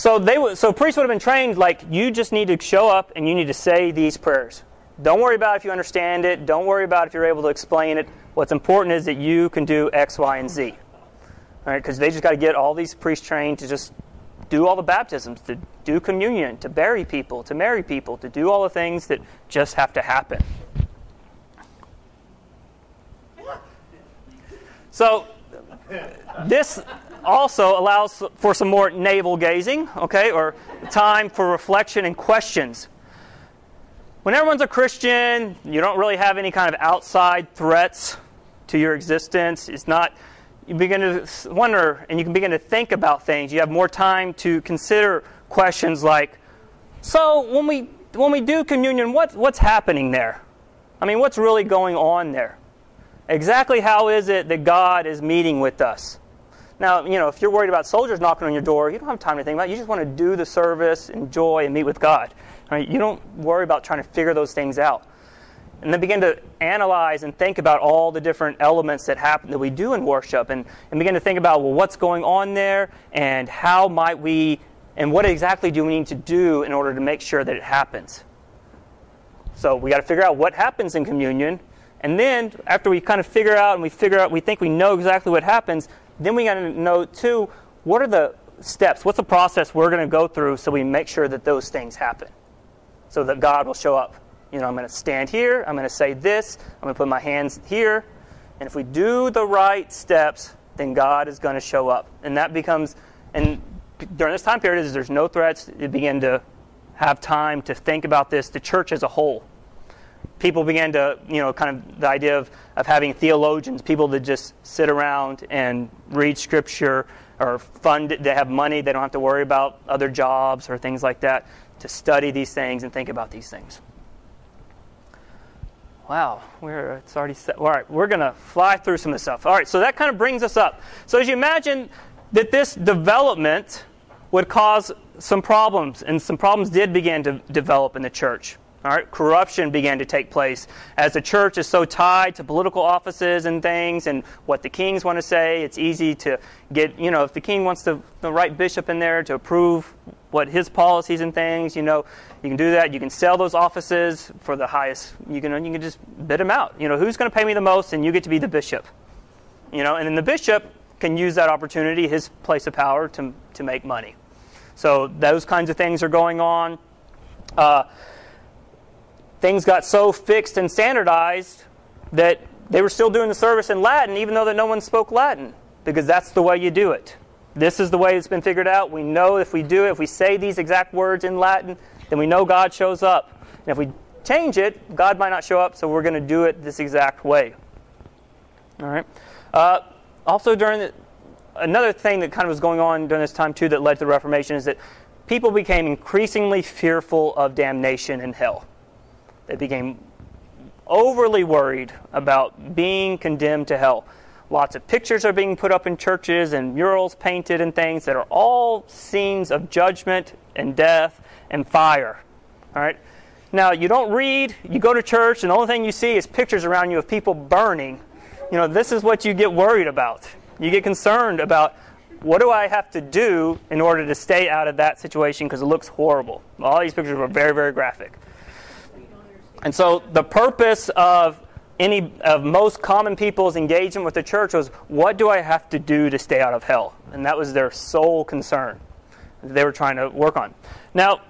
Speaker 1: So they so priests would have been trained like you just need to show up and you need to say these prayers. Don't worry about if you understand it. Don't worry about if you're able to explain it. What's important is that you can do X, Y, and Z. All right, because they just got to get all these priests trained to just do all the baptisms, to do communion, to bury people, to marry people, to do all the things that just have to happen. So this also allows for some more navel gazing, okay, or time for reflection and questions. When everyone's a Christian, you don't really have any kind of outside threats to your existence. It's not, you begin to wonder and you can begin to think about things. You have more time to consider questions like, so when we, when we do communion, what, what's happening there? I mean, what's really going on there? Exactly how is it that God is meeting with us? Now, you know, if you're worried about soldiers knocking on your door, you don't have time to think about it. You just want to do the service, enjoy, and meet with God. Right? You don't worry about trying to figure those things out. And then begin to analyze and think about all the different elements that happen that we do in worship and, and begin to think about well what's going on there and how might we and what exactly do we need to do in order to make sure that it happens. So we got to figure out what happens in communion, and then after we kind of figure out and we figure out we think we know exactly what happens, then we got to know too what are the steps, what's the process we're going to go through so we make sure that those things happen, so that God will show up. You know, I'm going to stand here, I'm going to say this, I'm going to put my hands here, and if we do the right steps, then God is going to show up, and that becomes and during this time period, is there's no threats. You begin to have time to think about this. The church as a whole people began to, you know, kind of the idea of, of having theologians, people that just sit around and read scripture or fund, they have money, they don't have to worry about other jobs or things like that, to study these things and think about these things. Wow, we're, it's already set. All right, we're going to fly through some of this stuff. All right, so that kind of brings us up. So as you imagine that this development would cause some problems, and some problems did begin to develop in the church. All right, corruption began to take place as the church is so tied to political offices and things, and what the kings want to say. It's easy to get, you know, if the king wants to the right bishop in there to approve what his policies and things, you know, you can do that. You can sell those offices for the highest. You can you can just bid them out. You know, who's going to pay me the most, and you get to be the bishop. You know, and then the bishop can use that opportunity, his place of power, to to make money. So those kinds of things are going on. Uh, things got so fixed and standardized that they were still doing the service in Latin, even though that no one spoke Latin, because that's the way you do it. This is the way it's been figured out. We know if we do it, if we say these exact words in Latin, then we know God shows up. And if we change it, God might not show up, so we're going to do it this exact way. All right. Uh, also, during the, another thing that kind of was going on during this time too that led to the Reformation is that people became increasingly fearful of damnation and hell. They became overly worried about being condemned to hell. Lots of pictures are being put up in churches and murals painted and things that are all scenes of judgment and death and fire. All right? Now, you don't read, you go to church, and the only thing you see is pictures around you of people burning. You know, this is what you get worried about. You get concerned about what do I have to do in order to stay out of that situation because it looks horrible. All these pictures were very, very graphic. And so the purpose of any of most common people's engagement with the church was what do I have to do to stay out of hell? And that was their sole concern they were trying to work on. Now,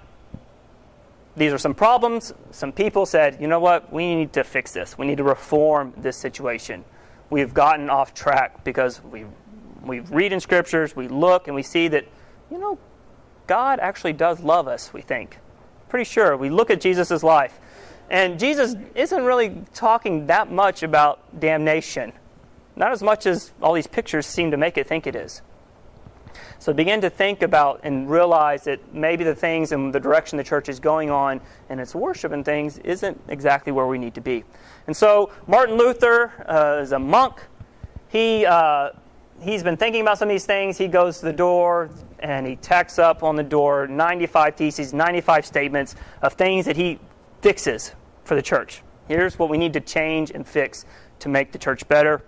Speaker 1: these are some problems. Some people said, you know what, we need to fix this. We need to reform this situation. We've gotten off track because we we read in scriptures, we look, and we see that, you know, God actually does love us, we think. Pretty sure. We look at Jesus' life and Jesus isn't really talking that much about damnation, not as much as all these pictures seem to make it think it is. So begin to think about and realize that maybe the things and the direction the church is going on and its worship and things isn't exactly where we need to be. And so Martin Luther uh, is a monk. He uh, he's been thinking about some of these things. He goes to the door and he tacks up on the door 95 theses, 95 statements of things that he fixes for the church. Here's what we need to change and fix to make the church better.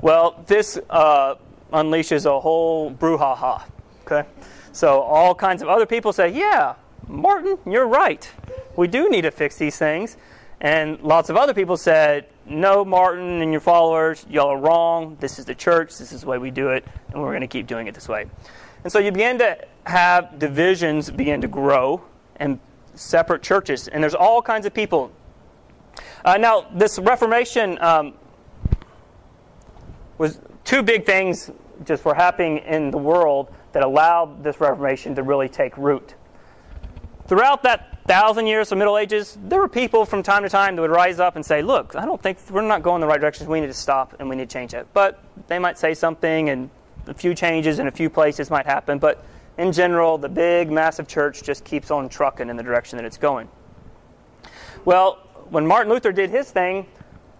Speaker 1: Well, this uh, unleashes a whole brouhaha. Okay, so all kinds of other people say, "Yeah, Martin, you're right. We do need to fix these things." And lots of other people said, "No, Martin and your followers, y'all are wrong. This is the church. This is the way we do it, and we're going to keep doing it this way." And so you begin to have divisions begin to grow, and separate churches, and there's all kinds of people. Uh, now, this Reformation, um, was two big things just were happening in the world that allowed this Reformation to really take root. Throughout that thousand years of Middle Ages, there were people from time to time that would rise up and say, Look, I don't think we're not going the right direction. We need to stop and we need to change it. But they might say something, and a few changes in a few places might happen. But in general, the big, massive church just keeps on trucking in the direction that it's going. Well, when Martin Luther did his thing,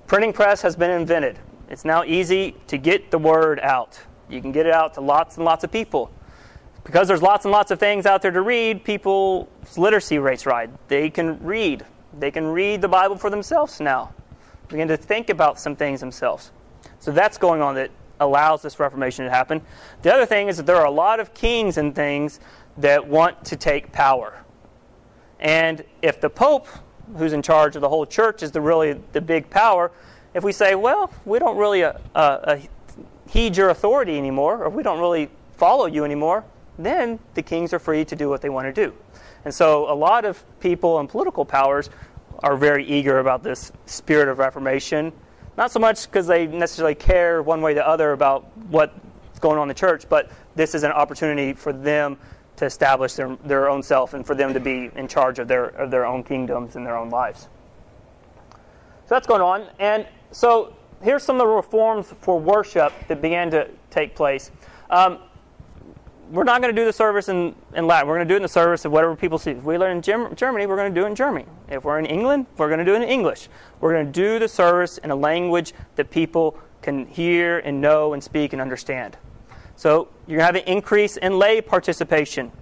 Speaker 1: printing press has been invented. It's now easy to get the word out. You can get it out to lots and lots of people because there's lots and lots of things out there to read, people's literacy rates rise. They can read. They can read the Bible for themselves now. Begin to think about some things themselves. So that's going on that allows this Reformation to happen. The other thing is that there are a lot of kings and things that want to take power. And if the Pope, who's in charge of the whole church, is the really the big power, if we say, well, we don't really uh, uh, heed your authority anymore, or we don't really follow you anymore, then the kings are free to do what they want to do. And so a lot of people in political powers are very eager about this spirit of reformation. Not so much because they necessarily care one way or the other about what's going on in the church, but this is an opportunity for them to establish their, their own self and for them to be in charge of their, of their own kingdoms and their own lives. So that's going on. And so here's some of the reforms for worship that began to take place. Um, we're not going to do the service in, in Latin. We're going to do it in the service of whatever people see. If we learn in Germany, we're going to do it in Germany. If we're in England, we're going to do it in English. We're going to do the service in a language that people can hear and know and speak and understand. So you're going to have an increase in lay participation.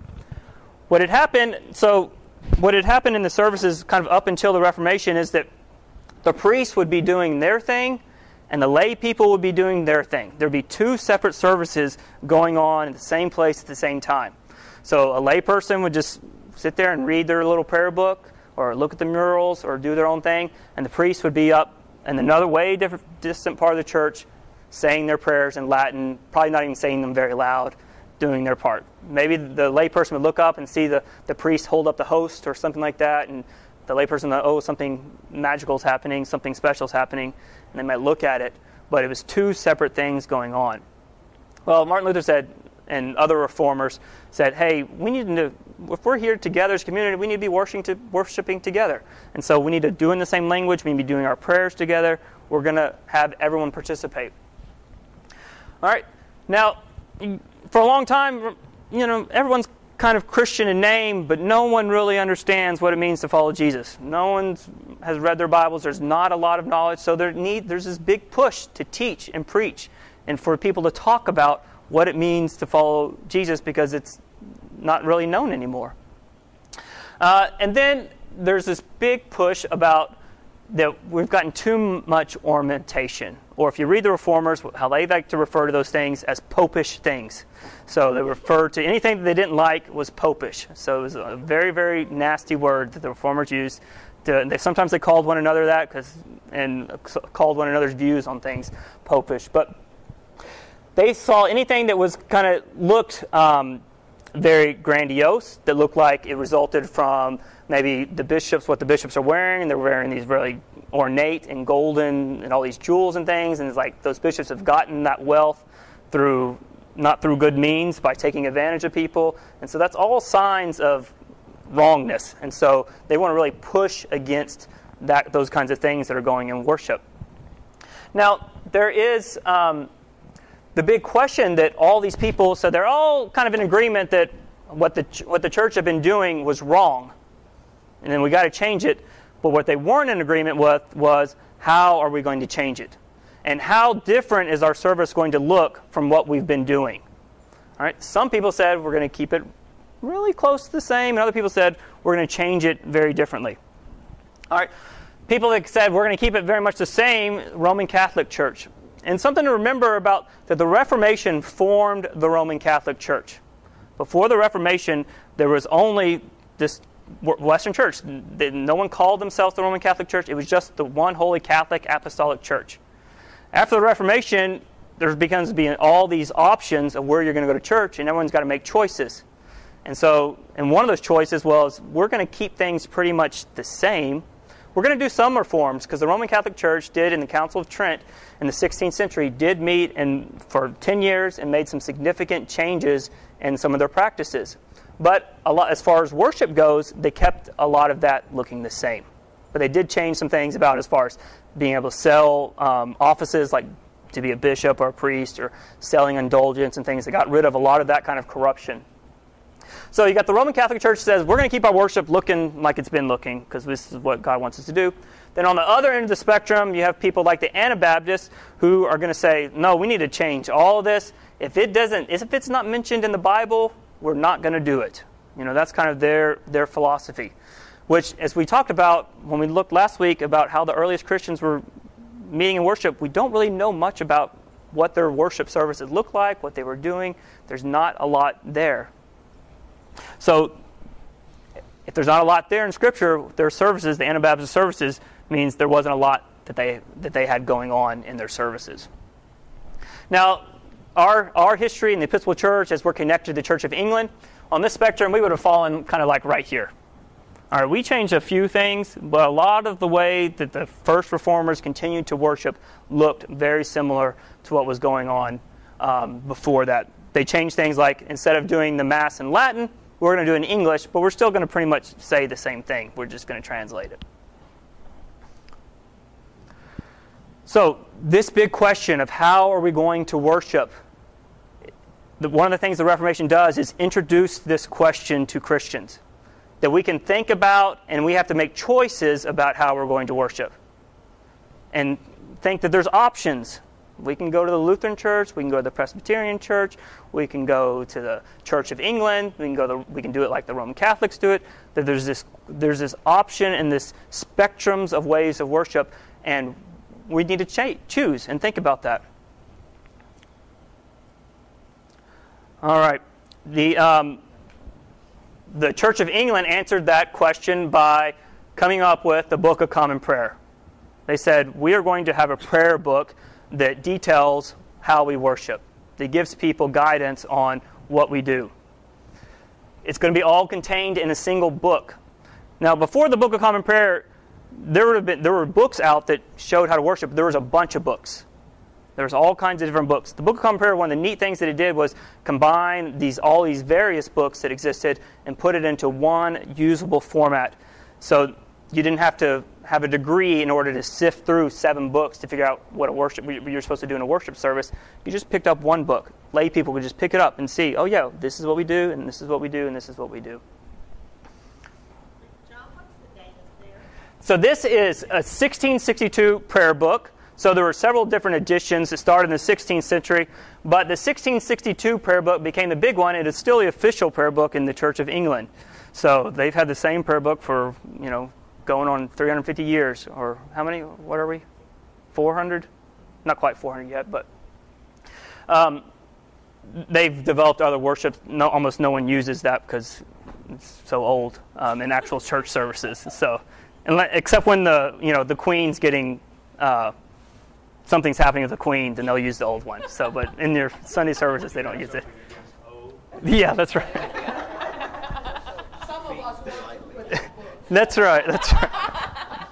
Speaker 1: What had happened, so what had happened in the services kind of up until the Reformation is that the priests would be doing their thing and the lay people would be doing their thing. There'd be two separate services going on at the same place at the same time. So a lay person would just sit there and read their little prayer book or look at the murals or do their own thing, and the priest would be up in another way different, distant part of the church saying their prayers in Latin, probably not even saying them very loud, doing their part. Maybe the layperson would look up and see the, the priest hold up the host or something like that, and the layperson oh, something magical is happening, something special is happening, and they might look at it, but it was two separate things going on. Well, Martin Luther said, and other reformers said, hey, we need to, if we're here together as a community, we need to be worshiping, to, worshiping together. And so we need to do in the same language, we need to be doing our prayers together. We're going to have everyone participate. All right. Now, for a long time, you know, everyone's kind of Christian in name, but no one really understands what it means to follow Jesus. No one has read their Bibles. There's not a lot of knowledge, so there need, there's this big push to teach and preach and for people to talk about what it means to follow Jesus because it's not really known anymore. Uh, and then there's this big push about that we've gotten too much ornamentation. Or if you read the reformers, how they like to refer to those things as popish things. So they refer to anything that they didn't like was popish. So it was a very, very nasty word that the reformers used. To, they, sometimes they called one another that because and called one another's views on things popish. But they saw anything that was kind of looked um, very grandiose, that looked like it resulted from maybe the bishops, what the bishops are wearing, and they're wearing these really ornate and golden and all these jewels and things, and it's like those bishops have gotten that wealth through not through good means by taking advantage of people, and so that's all signs of wrongness, and so they want to really push against that those kinds of things that are going in worship. Now there is. Um, the big question that all these people, so they're all kind of in agreement that what the, what the church had been doing was wrong and then we got to change it. But what they weren't in agreement with was how are we going to change it? And how different is our service going to look from what we've been doing? All right, some people said we're going to keep it really close to the same, and other people said we're going to change it very differently. All right, people that said we're going to keep it very much the same, Roman Catholic Church. And something to remember about that the Reformation formed the Roman Catholic Church. Before the Reformation, there was only this Western Church. No one called themselves the Roman Catholic Church. It was just the one holy Catholic Apostolic Church. After the Reformation, there becomes to be all these options of where you're going to go to church, and everyone's got to make choices. And so, and one of those choices was we're going to keep things pretty much the same. we're going to do some reforms because the Roman Catholic Church did in the Council of Trent in the 16th century did meet and for 10 years and made some significant changes in some of their practices. But a lot, as far as worship goes, they kept a lot of that looking the same. But they did change some things about as far as being able to sell um, offices like to be a bishop or a priest or selling indulgence and things. They got rid of a lot of that kind of corruption. So you got the Roman Catholic Church says we're going to keep our worship looking like it's been looking because this is what God wants us to do. Then on the other end of the spectrum, you have people like the Anabaptists who are going to say, no, we need to change all this. If it doesn't, if it's not mentioned in the Bible, we're not going to do it. You know, that's kind of their their philosophy. Which, as we talked about when we looked last week about how the earliest Christians were meeting and worship, we don't really know much about what their worship services looked like, what they were doing. There's not a lot there. So, if there's not a lot there in Scripture, their services, the Anabaptist services, means there wasn't a lot that they that they had going on in their services. Now, our our history in the Episcopal Church, as we're connected to the Church of England, on this spectrum, we would have fallen kind of like right here. All right, we changed a few things, but a lot of the way that the first reformers continued to worship looked very similar to what was going on um, before that. They changed things like instead of doing the Mass in Latin, we're going to do it in English, but we're still going to pretty much say the same thing. We're just going to translate it. So, this big question of how are we going to worship, one of the things the Reformation does is introduce this question to Christians that we can think about and we have to make choices about how we're going to worship. And think that there's options. We can go to the Lutheran Church, we can go to the Presbyterian Church, we can go to the Church of England, we can go we can do it like the Roman Catholics do it. That there's this there's this option and this spectrums of ways of worship, and we need to ch- choose and think about that. All right, the um, the Church of England answered that question by coming up with the Book of Common Prayer. They said, We are going to have a prayer book that details how we worship, that gives people guidance on what we do. It's going to be all contained in a single book. Now, before the Book of Common Prayer, there, would have been, there were books out that showed how to worship. There was a bunch of books. There's all kinds of different books. The Book of Common Prayer, one of the neat things that it did was combine these all these various books that existed and put it into one usable format. So you didn't have to have a degree in order to sift through seven books to figure out what a worship what you're supposed to do in a worship service. You just picked up one book. Lay people could just pick it up and see, oh yeah, this is what we do, and this is what we do, and this is what we do.
Speaker 4: John, what's the date of there?
Speaker 1: So this is a 1662 prayer book. So there were several different editions that started in the 16th century, but the 1662 prayer book became the big one. It is still the official prayer book in the Church of England. So they've had the same prayer book for, you know, going on 350 years, or how many? What are we? 400? Not quite 400 yet, but um, they've developed other worships. No, almost no one uses that because it's so old um, in actual church services. So, except when the you know the queen's getting uh, something's happening with the queen, then they'll use the old one. So, but in their Sunday services, they don't use it. Yeah, that's right.
Speaker 2: Some of us work with the book.
Speaker 1: That's right. That's right.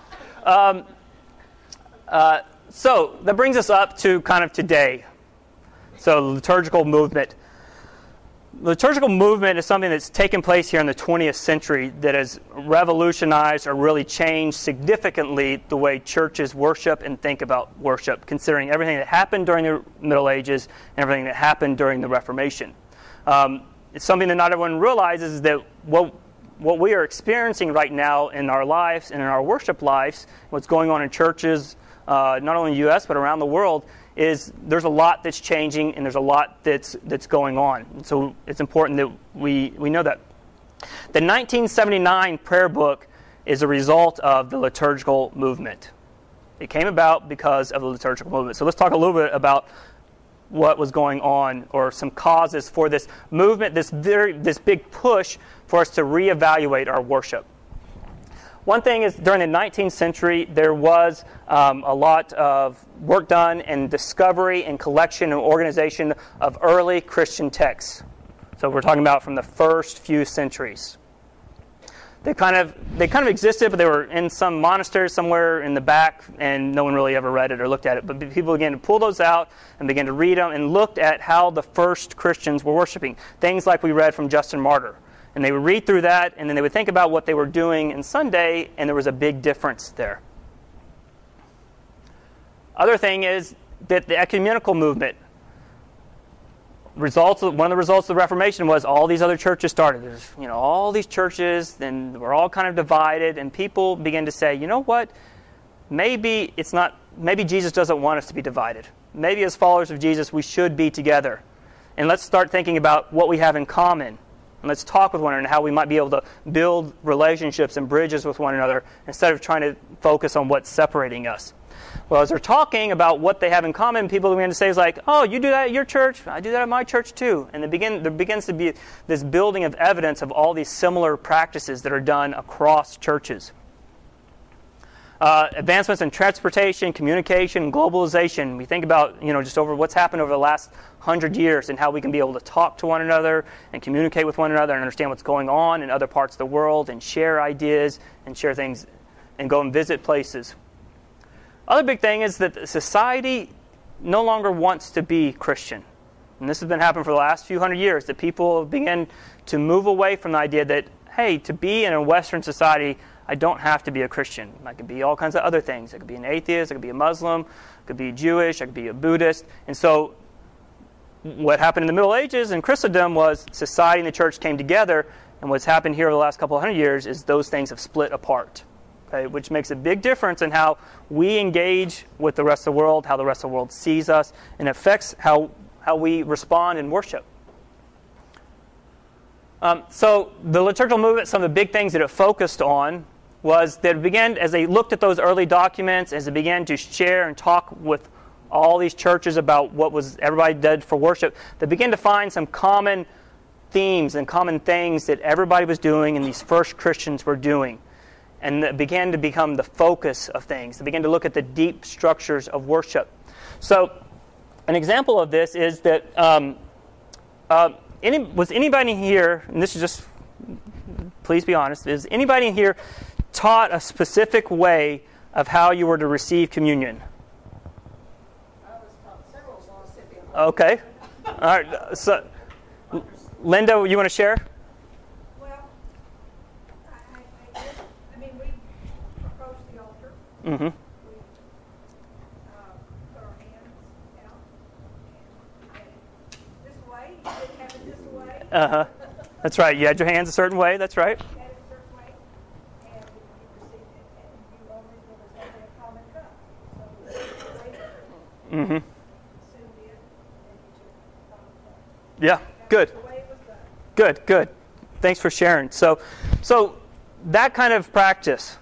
Speaker 1: Um, uh, so that brings us up to kind of today. So liturgical movement. Liturgical movement is something that's taken place here in the 20th century that has revolutionized or really changed significantly the way churches worship and think about worship, considering everything that happened during the Middle Ages and everything that happened during the Reformation. Um, it's something that not everyone realizes is that what what we are experiencing right now in our lives and in our worship lives, what's going on in churches, uh, not only in the U.S. but around the world, is there's a lot that's changing and there's a lot that's that's going on. And so it's important that we we know that. The 1979 prayer book is a result of the liturgical movement. It came about because of the liturgical movement. So let's talk a little bit about what was going on or some causes for this movement, this very this big push for us to reevaluate our worship. One thing is, during the 19th century, there was um, a lot of work done in discovery and collection and organization of early Christian texts. So we're talking about from the first few centuries. they kind of they kind of existed, but they were in some monastery somewhere in the back, and no one really ever read it or looked at it. But people began to pull those out and began to read them and looked at how the first Christians were worshiping things like we read from Justin Martyr. And they would read through that, and then they would think about what they were doing in Sunday, and there was a big difference there. Other thing is that the ecumenical movement results of, one of the results of the Reformation was all these other churches started. There's you know all these churches, and we're all kind of divided, and people begin to say, you know what? Maybe it's not. Maybe Jesus doesn't want us to be divided. Maybe as followers of Jesus, we should be together, and let's start thinking about what we have in common. And let's talk with one another and how we might be able to build relationships and bridges with one another instead of trying to focus on what's separating us. Well, as they're talking about what they have in common, people begin to say, is like, oh, you do that at your church? I do that at my church too. And begin, there begins to be this building of evidence of all these similar practices that are done across churches. Uh, advancements in transportation, communication, globalization. We think about, you know, just over what's happened over the last hundred years and how we can be able to talk to one another and communicate with one another and understand what's going on in other parts of the world and share ideas and share things and go and visit places. Other big thing is that society no longer wants to be Christian. And this has been happening for the last few hundred years that people begin to move away from the idea that, hey, to be in a Western society, I don't have to be a Christian. I could be all kinds of other things. I could be an atheist, I could be a Muslim, I could be Jewish, I could be a Buddhist. And so, what happened in the Middle Ages in Christendom was society and the church came together, and what's happened here over the last couple hundred years is those things have split apart okay, which makes a big difference in how we engage with the rest of the world, how the rest of the world sees us, and affects how, how we respond in worship. Um, so, the liturgical movement, some of the big things that it focused on was that it began, as they looked at those early documents, as they began to share and talk with all these churches about what was everybody did for worship, they began to find some common themes and common things that everybody was doing and these first Christians were doing and that began to become the focus of things. They began to look at the deep structures of worship. So, an example of this is that um, uh, any, was anybody here, and this is just, please be honest, is anybody here taught a specific way of how you were to receive communion?
Speaker 2: I was taught several laws
Speaker 1: Okay. All right. So, Linda, you want to share?
Speaker 5: Well, I, I, I guess, I mean, we approach the altar,
Speaker 1: Mm-hmm.
Speaker 5: we, uh, put our hands out, and had it this way, you didn't have it this way.
Speaker 1: Uh huh. That's right. You had your hands a certain way. That's right.
Speaker 5: You had it a certain way, and you received it, and you only, there was only a common cup. So, you waited,
Speaker 1: Mm-hmm.
Speaker 5: consumed it, and you took the common cup.
Speaker 1: Yeah. Good. Good, good. Thanks for sharing. So, so that kind of practice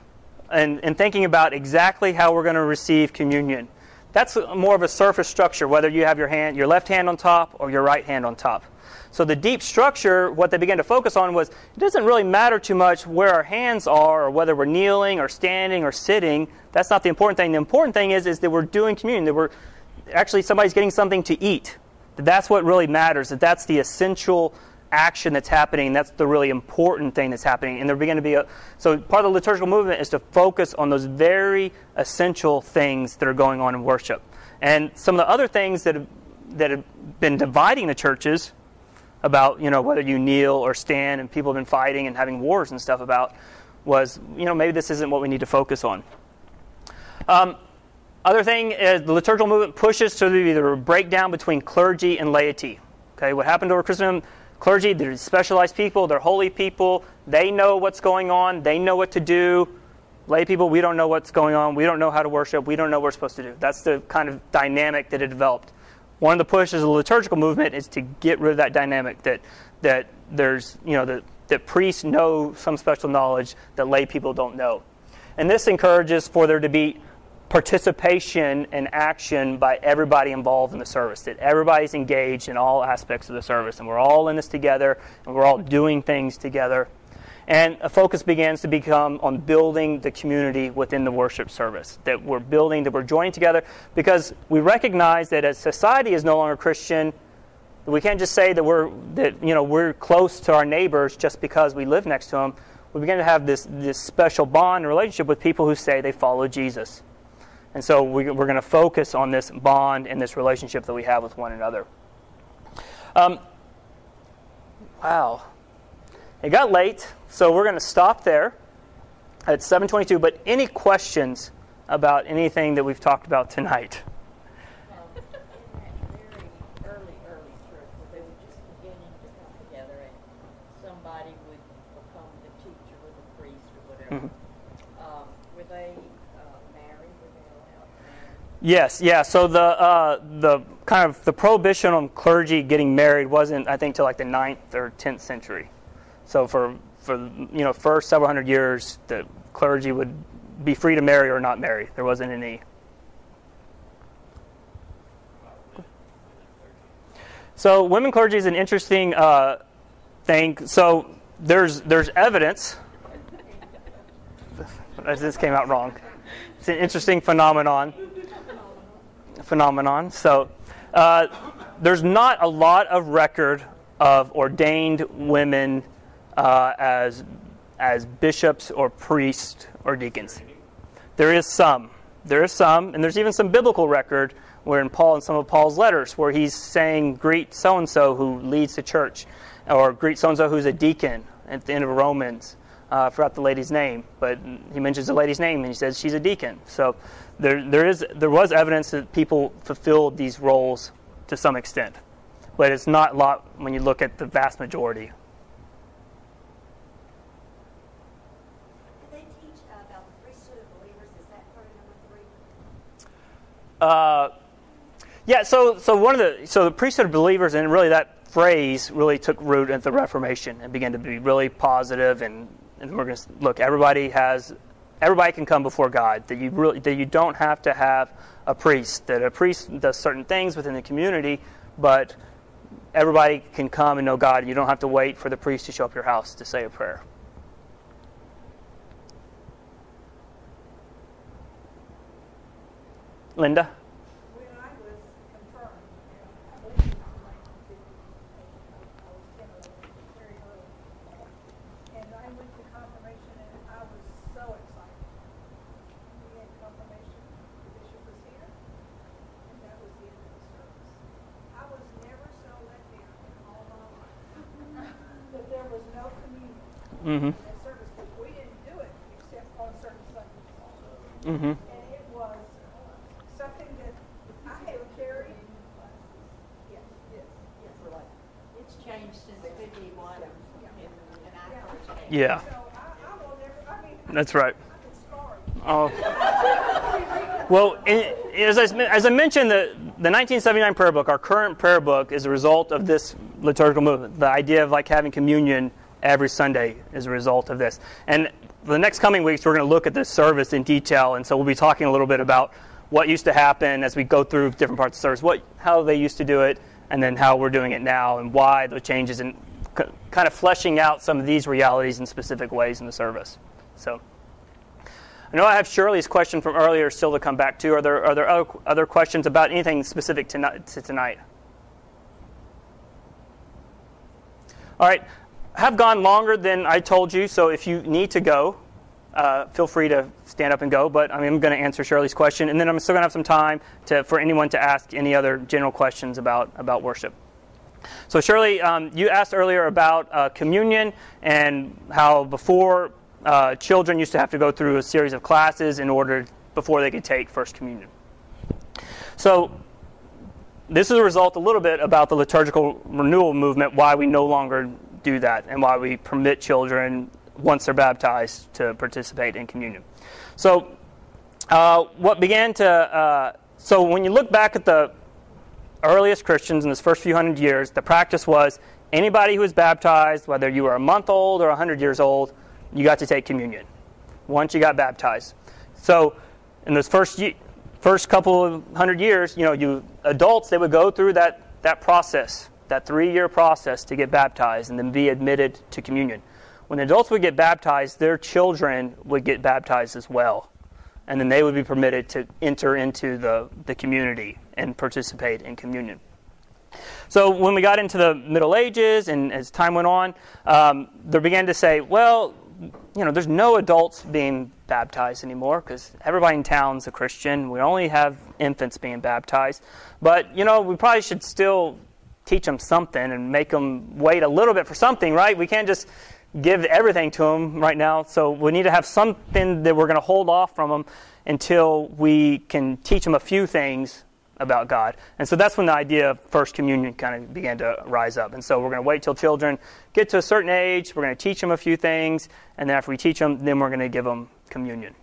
Speaker 1: and, and thinking about exactly how we're going to receive communion, that's more of a surface structure, whether you have your hand, your left hand on top or your right hand on top. So the deep structure, what they began to focus on was it doesn't really matter too much where our hands are or whether we're kneeling or standing or sitting. That's not the important thing. The important thing is, is that we're doing communion, that we're actually somebody's getting something to eat. That that's what really matters, that that's the essential action that's happening. That's the really important thing that's happening. And there begin to be a so part of the liturgical movement is to focus on those very essential things that are going on in worship. And some of the other things that have, that have been dividing the churches about you know whether you kneel or stand, and people have been fighting and having wars and stuff about was you know maybe this isn't what we need to focus on. Um, other thing is the liturgical movement pushes to a breakdown between clergy and laity. Okay, what happened over Christendom? Clergy, they're specialized people, they're holy people, they know what's going on, they know what to do. Lay people, we don't know what's going on, we don't know how to worship, we don't know what we're supposed to do. That's the kind of dynamic that it developed. One of the pushes of the liturgical movement is to get rid of that dynamic that that there's you know that, that priests know some special knowledge that lay people don't know. And this encourages for there to be participation and action by everybody involved in the service, that everybody's engaged in all aspects of the service, and we're all in this together, and we're all doing things together. And a focus begins to become on building the community within the worship service, that we're building, that we're joining together, because we recognize that as society is no longer Christian, we can't just say that we're that you know we're close to our neighbors just because we live next to them. we begin to have this, this special bond and relationship with people who say they follow Jesus. And so we, are going to focus on this bond and this relationship that we have with one another. Um, wow. It got late, so we're going to stop there at 7:22. But any questions about anything that we've talked about tonight?
Speaker 7: Um, in that very early, early church where they were just beginning to come together and somebody would become the teacher or the priest or whatever, um, were they uh, married? Were they allowed to marry?
Speaker 1: Yes, yeah. So the uh, the kind of the prohibition on clergy getting married wasn't, I think, till like the 9th or tenth century. So for for you know first several hundred years, the clergy would be free to marry or not marry. There wasn't any. So women clergy is an interesting uh, thing. So there's there's evidence. This came out wrong. It's an interesting phenomenon. Phenomenon. So uh, there's not a lot of record of ordained women uh, as as bishops or priests or deacons. There is some. There is some, and there's even some biblical record where in Paul in some of Paul's letters where he's saying greet so and so who leads the church, or greet so and so who's a deacon at the end of Romans. Uh, I forgot the lady's name, but he mentions the lady's name and he says she's a deacon. So there, there is there was evidence that people fulfilled these roles to some extent, but it's not a lot when you look at the vast majority.
Speaker 8: Teach uh, about the priesthood of believers? Is that part of number three?
Speaker 1: Uh, yeah, so so one of the so the priesthood of believers and really that phrase really took root at the Reformation and began to be really positive and, and we're going to look everybody has everybody can come before God that you really that you don't have to have a priest that a priest does certain things within the community but everybody can come and know God you don't have to wait for the priest to show up your house to say a prayer. Linda?
Speaker 5: When I was confirmed, I believe it was nineteen fifty, I was ten or eleven, very early. And I went to confirmation and I was so excited. We had confirmation, the bishop was here, and that was the end of the service. I was never so let down in all my life that there was no communion
Speaker 1: Mm-hmm.
Speaker 5: in service, because we didn't do it except on certain Sundays.
Speaker 1: Mm-hmm.
Speaker 5: And it was something that I have carried. Yes, yes, yes.
Speaker 4: It's changed since fifty-one, and I.
Speaker 1: Yeah,
Speaker 5: So I, I will never, I mean,
Speaker 1: that's right.
Speaker 5: I've.
Speaker 1: Oh. Well, in, as, I, as I mentioned, the, the 1979 prayer book, our current prayer book, is a result of this liturgical movement. The idea of like having communion every Sunday as a result of this. And the next coming weeks, we're going to look at this service in detail, and so we'll be talking a little bit about what used to happen as we go through different parts of the service, what, how they used to do it, and then how we're doing it now, and why the changes, and kind of fleshing out some of these realities in specific ways in the service. So. I know I have Shirley's question from earlier still to come back to. Are there, are there other, other questions about anything specific to, to tonight? All right. Have gone longer than I told you, so if you need to go, uh, feel free to stand up and go. But I I'm going to answer Shirley's question, and then I'm still going to have some time to, for anyone to ask any other general questions about, about worship. So, Shirley, um, you asked earlier about uh, communion and how before uh, children used to have to go through a series of classes in order before they could take First Communion. So, this is a result a little bit about the liturgical renewal movement, why we no longer do that, and why we permit children, once they're baptized, to participate in communion. So, uh, what began to, uh, so when you look back at the earliest Christians in this first few hundred years, the practice was anybody who was baptized, whether you were a month old or 100 years old, you got to take communion once you got baptized. So, in those first first couple of hundred years, you know, you adults they would go through that that process, that three-year process to get baptized and then be admitted to communion. When adults would get baptized, their children would get baptized as well, and then they would be permitted to enter into the the community and participate in communion. So when we got into the Middle Ages and as time went on, um, they began to say, well, you know, there's no adults being baptized anymore because everybody in town's a Christian. We only have infants being baptized. But, you know, we probably should still teach them something and make them wait a little bit for something, right? We can't just give everything to them right now. So we need to have something that we're going to hold off from them until we can teach them a few things about God. And so that's when the idea of First Communion kind of began to rise up. And so we're going to wait till children get to a certain age, we're going to teach them a few things, and then after we teach them, then we're going to give them communion.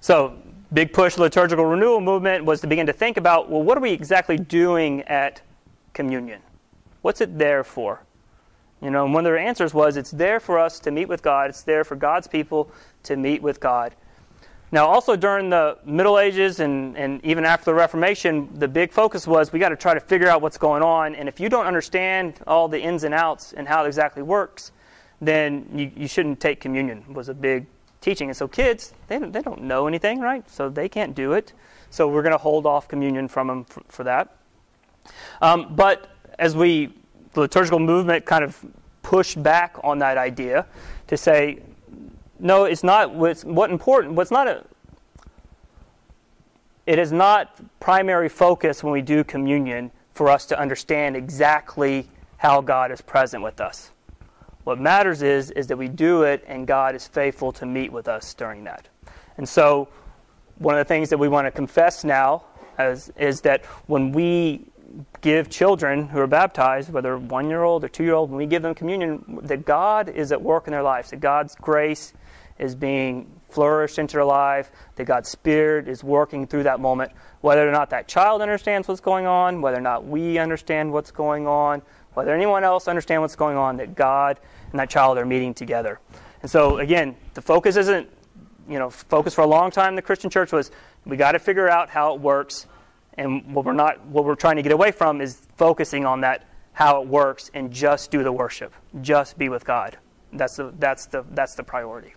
Speaker 1: So, big push liturgical renewal movement was to begin to think about well, what are we exactly doing at communion? What's it there for? You know, and one of their answers was it's there for us to meet with God, it's there for God's people to meet with God. Now, also during the Middle Ages and, and even after the Reformation, the big focus was we got to try to figure out what's going on. And if you don't understand all the ins and outs and how it exactly works, then you, you shouldn't take communion, was a big teaching. And so kids, they don't, they don't know anything, right? So they can't do it. So we're going to hold off communion from them for, for that. Um, but as we, the liturgical movement kind of pushed back on that idea to say, no, it's not what's what important. What's not a it is not primary focus when we do communion for us to understand exactly how God is present with us. What matters is is that we do it and God is faithful to meet with us during that. And so one of the things that we want to confess now as, is that when we give children who are baptized, whether one year old or two year old, when we give them communion, that God is at work in their lives, that God's grace is being flourished into their life, that God's Spirit is working through that moment, whether or not that child understands what's going on, whether or not we understand what's going on, whether anyone else understands what's going on, that God and that child are meeting together. And so, again, the focus isn't, you know, focus for a long time in the Christian church was we got to figure out how it works. And what we're not, what we're trying to get away from is focusing on that, how it works, and just do the worship, just be with God. That's the, that's the, that's the priority.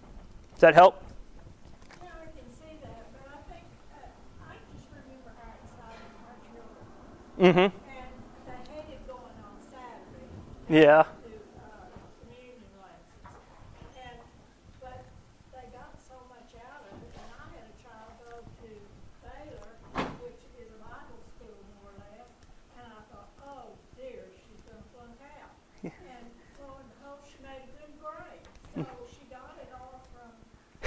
Speaker 1: Does that help? Mm-hmm.
Speaker 5: Yeah, I can see that, but I think, uh, I just remember how excited our children,
Speaker 1: Mm-hmm.
Speaker 5: and they hated going on Saturday.
Speaker 1: Yeah.
Speaker 5: to uh, communion lessons. And, but they got so much out of it. And I had a child go to Baylor, which is a Bible school more or less, and I thought, oh dear, she's gonna flunk out. And lo and behold, she made a good grade. So she got it all from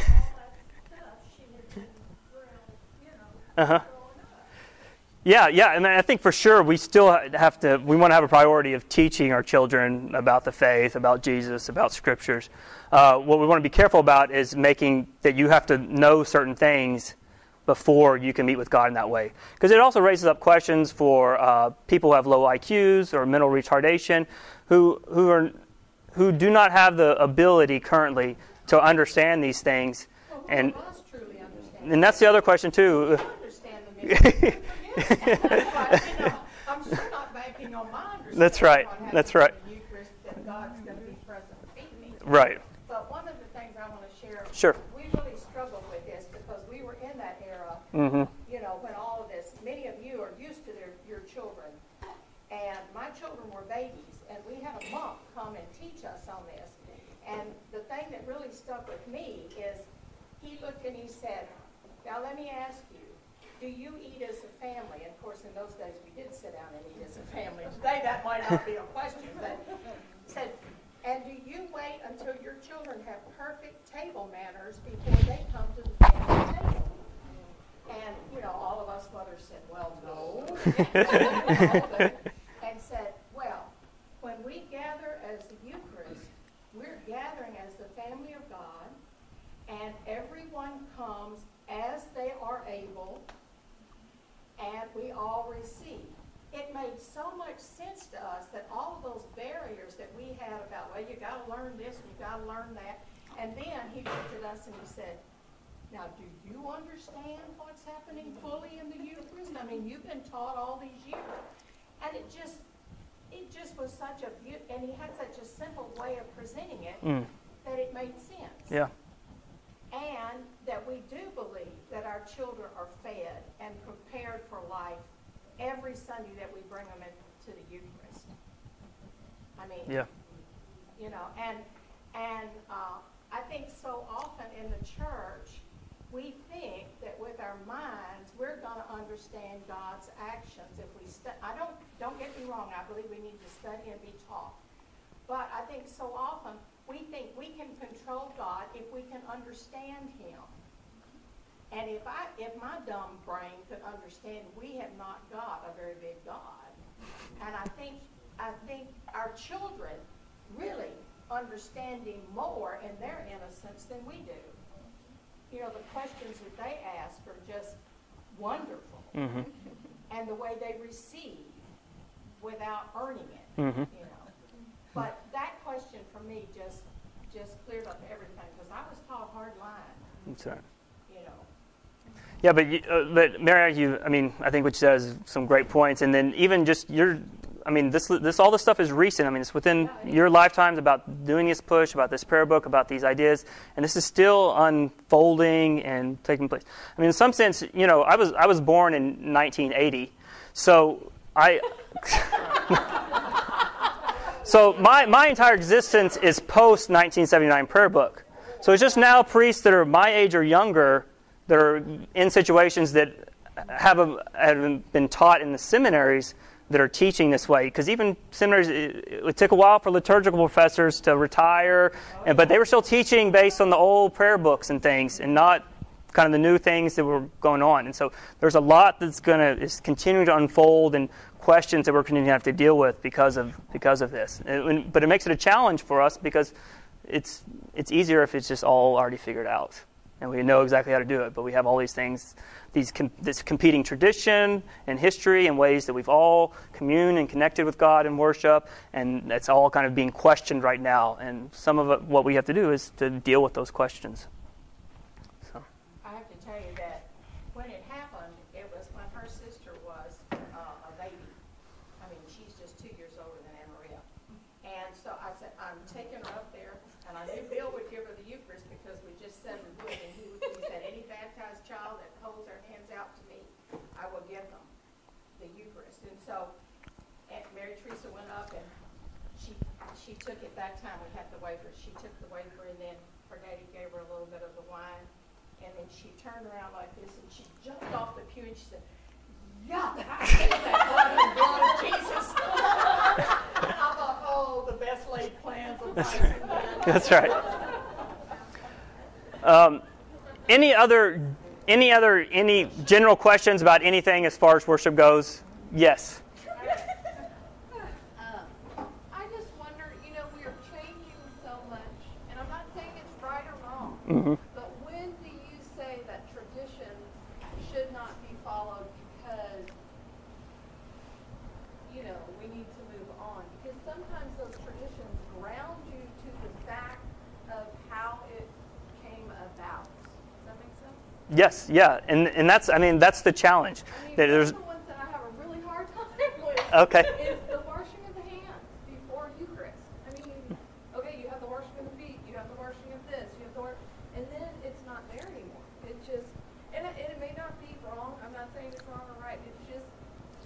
Speaker 5: all that stuff she had been real, know,
Speaker 1: Uh-huh. Yeah, yeah, and I think for sure we still have to. We want to have a priority of teaching our children about the faith, about Jesus, about scriptures. Uh, what we want to be careful about is making that you have to know certain things before you can meet with God in that way, because it also raises up questions for uh, people who have low IQs or mental retardation, who who are who do not have the ability currently to understand these things, and
Speaker 2: of us truly understand?
Speaker 1: and that's the other question too. That's right. That's right. Right.
Speaker 2: But one of the things I want to share.
Speaker 1: Sure.
Speaker 2: We really struggled with this because we were in that era,
Speaker 1: Mm-hmm.
Speaker 2: you know, when all of this, many of you are used to their, your children. And my children were babies, and we had a monk come and teach us on this. And the thing that really stuck with me is he looked and he said, now let me ask you, do you eat as a family? And of course, in those days, we did sit down and eat as a family. Today, that might not be a question, but said, and do you wait until your children have perfect table manners before they come to the family table? And, you know, all of us mothers said, well, no. and said, well, when we gather as the Eucharist, we're gathering as the family of God, and everyone comes as they are able, and we all receive. It made so much sense to us that all of those barriers that we had about, well, you gotta learn this, you gotta learn that, and then he looked at us and he said, now, do you understand what's happening fully in the Eucharist? I mean, you've been taught all these years. And it just, it just was such a and he had such a simple way of presenting it
Speaker 1: Mm.
Speaker 2: that it made sense.
Speaker 1: Yeah.
Speaker 2: And that we do believe that our children are fed and prepared for life every Sunday that we bring them into the Eucharist. I mean,
Speaker 1: Yeah.
Speaker 2: you know, and, and, uh, I think so often in the church, we think that with our minds, we're going to understand God's actions. If we stu- I don't, don't get me wrong, I believe we need to study and be taught. But I think so often we think we can control God if we can understand Him. And if I, if my dumb brain could understand, we have not got a very big God. And I think, I think our children really understanding more in their innocence than we do. You know, the questions that they ask are just wonderful.
Speaker 1: Mhm.
Speaker 2: And the way they receive without earning it,
Speaker 1: Mhm.
Speaker 2: you know. But that question for me just, just cleared up everything, because I was taught hard line,
Speaker 1: That's right.
Speaker 2: you know.
Speaker 1: Yeah, but you, uh, but Mary, you, I mean, I think what she says some great points, and then even just your, I mean, this this all this stuff is recent. I mean, it's within your lifetimes about doing this push, about this prayer book, about these ideas, and this is still unfolding and taking place. I mean, in some sense, you know, I was I was born in 1980, so I. So my, my entire existence is post 1979 prayer book. So it's just now priests that are my age or younger that are in situations that have, a, have been taught in the seminaries that are teaching this way. Because even seminaries, it, it take a while for liturgical professors to retire, and, but they were still teaching based on the old prayer books and things, and not kind of the new things that were going on. And so there's a lot that's going to is continuing to unfold and questions that we're continuing to have to deal with because of because of this. But it makes it a challenge for us because it's it's easier if it's just all already figured out and we know exactly how to do it. But we have all these things, these com- this competing tradition and history and ways that we've all communed and connected with God and worship, and that's all kind of being questioned right now. And some of what we have to do is to deal with those questions. So.
Speaker 2: I have to tell you that when it happened, it was when her sister was uh, a baby. I mean, she's just two years older than Anna Maria. And so I said, I'm taking her up there, and I knew Bill would give her the Eucharist because we just said we would, and he, would- he said, any baptized child that holds their hands out to me, I will give them the Eucharist. And so Aunt Mary Teresa went up and she, she took it that time, we had the wafer, she took the wafer and then her daddy gave her a little bit of the wine. And then she turned around like this and she jumped off the pew and she said, Yuck, I hate that blood and blood of Jesus. I thought, oh, the best laid of life.
Speaker 1: That's right. Um, any other, any other, any general questions about anything as far as worship goes? Yes.
Speaker 9: Um, I just wonder, you know, we are changing so much, and I'm not saying it's right or wrong,
Speaker 1: Mhm.
Speaker 9: but when do you say that traditions should not be followed because, you know, we need to move on? Because sometimes those traditions ground you to the fact of how it came about. Does that make sense?
Speaker 1: Yes. Yeah. And and that's I mean that's the challenge.
Speaker 9: I mean,
Speaker 1: That there's
Speaker 9: the ones that I have a really hard time with.
Speaker 1: Okay.
Speaker 9: Is the washing of the hands before Eucharist. I mean, okay, you have the washing of the feet, you have the washing of this, you have the, wa- and then it's not there anymore. It just, and it, and it may not be wrong, I'm not saying it's wrong or right, it's just,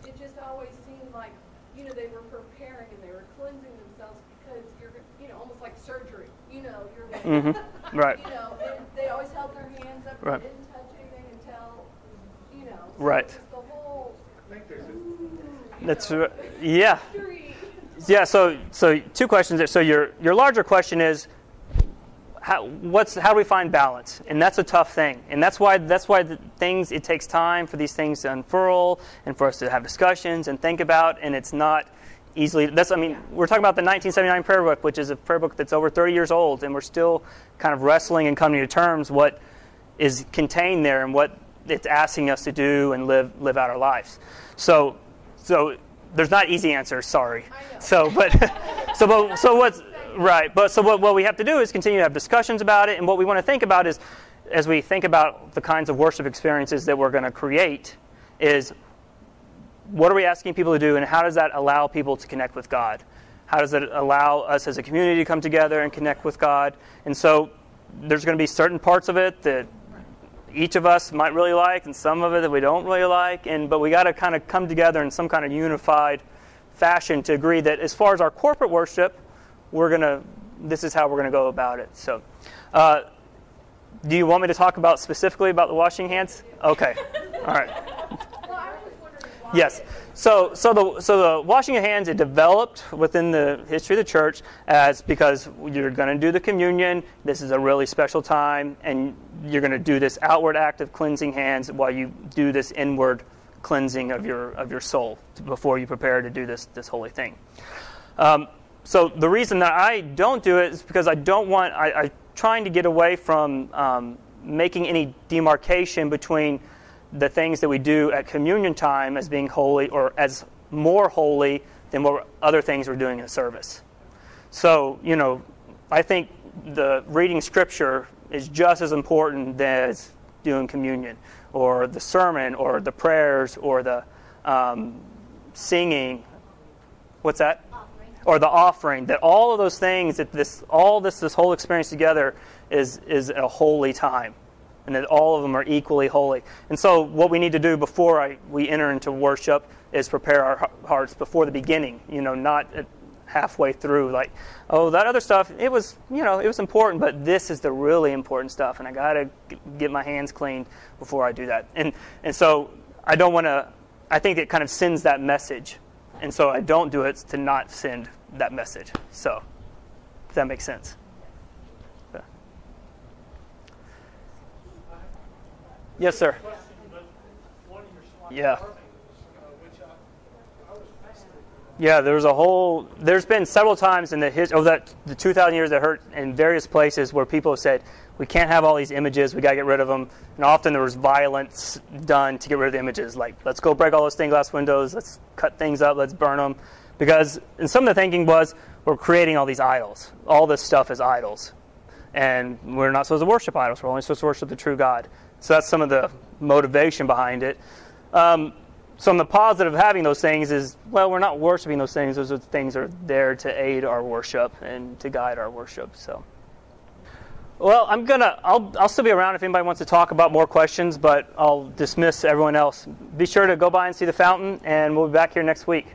Speaker 9: it just always seemed like, you know, they were preparing and they were cleansing themselves because you're, gonna- you know, almost like surgery, you know, you're like,
Speaker 1: Mhm. Right.
Speaker 9: You know, and they always held their hands up,
Speaker 1: Right.
Speaker 9: they didn't touch anything until, you know. so
Speaker 1: Right.
Speaker 9: it's the whole,
Speaker 3: I think there's a,
Speaker 9: you
Speaker 1: that's yeah. Yeah, so so two questions there. So your your larger question is how what's how do we find balance? And that's a tough thing. And that's why that's why the things it takes time for these things to unfurl and for us to have discussions and think about and it's not easily that's I mean, we're talking about the 1979 prayer book, which is a prayer book that's over 30 years old and we're still kind of wrestling and coming to terms what is contained there and what it's asking us to do and live live out our lives. So so there's not easy answers, sorry. So but so but so what's right, but so what, what we have to do is continue to have discussions about it and what we want to think about is as we think about the kinds of worship experiences that we're going to create is what are we asking people to do and how does that allow people to connect with God? How does it allow us as a community to come together and connect with God? And so there's going to be certain parts of it that each of us might really like and some of it that we don't really like and but we got to kind of come together in some kind of unified fashion to agree that as far as our corporate worship we're going to this is how we're going to go about it so uh, Do you want me to talk about specifically about the washing hands? Okay. All right. Yes. So, so the so the washing of hands it developed within the history of the church as because you're going to do the communion. This is a really special time, and you're going to do this outward act of cleansing hands while you do this inward cleansing of your of your soul before you prepare to do this this holy thing. Um, so the reason that I don't do it is because I don't want I, I'm trying to get away from um, making any demarcation between the things that we do at communion time as being holy or as more holy than what other things we're doing in the service. So, you know, I think the reading scripture is just as important as doing communion or the sermon or the prayers or the um, singing. What's that? Or the offering. That all of those things, that this, all this, this whole experience together is, is a holy time and that all of them are equally holy. And so, what we need to do before I, we enter into worship is prepare our hearts before the beginning. You know, not halfway through, like, oh, that other stuff, it was, you know, it was important, but this is the really important stuff, and I got to get my hands cleaned before I do that. And and so, I don't want to. I think it kind of sends that message, and so I don't do it to not send that message. So, if that makes sense. Yes, sir. Yeah. Yeah, there's a whole. There's been several times in the his, oh that the 2,000 years that hurt in various places where people have said we can't have all these images. We got to get rid of them. And often there was violence done to get rid of the images. Like let's go break all those stained glass windows. Let's cut things up. Let's burn them. Because and some of the thinking was we're creating all these idols. All this stuff is idols, and we're not supposed to worship idols. We're only supposed to worship the true God. So that's some of the motivation behind it. Um, of the positive of having those things is, well, we're not worshiping those things. Those things are there to aid our worship and to guide our worship. So, well, I'm gonna. I'll I'll still be around if anybody wants to talk about more questions, but I'll dismiss everyone else. Be sure to go by and see the fountain, and we'll be back here next week.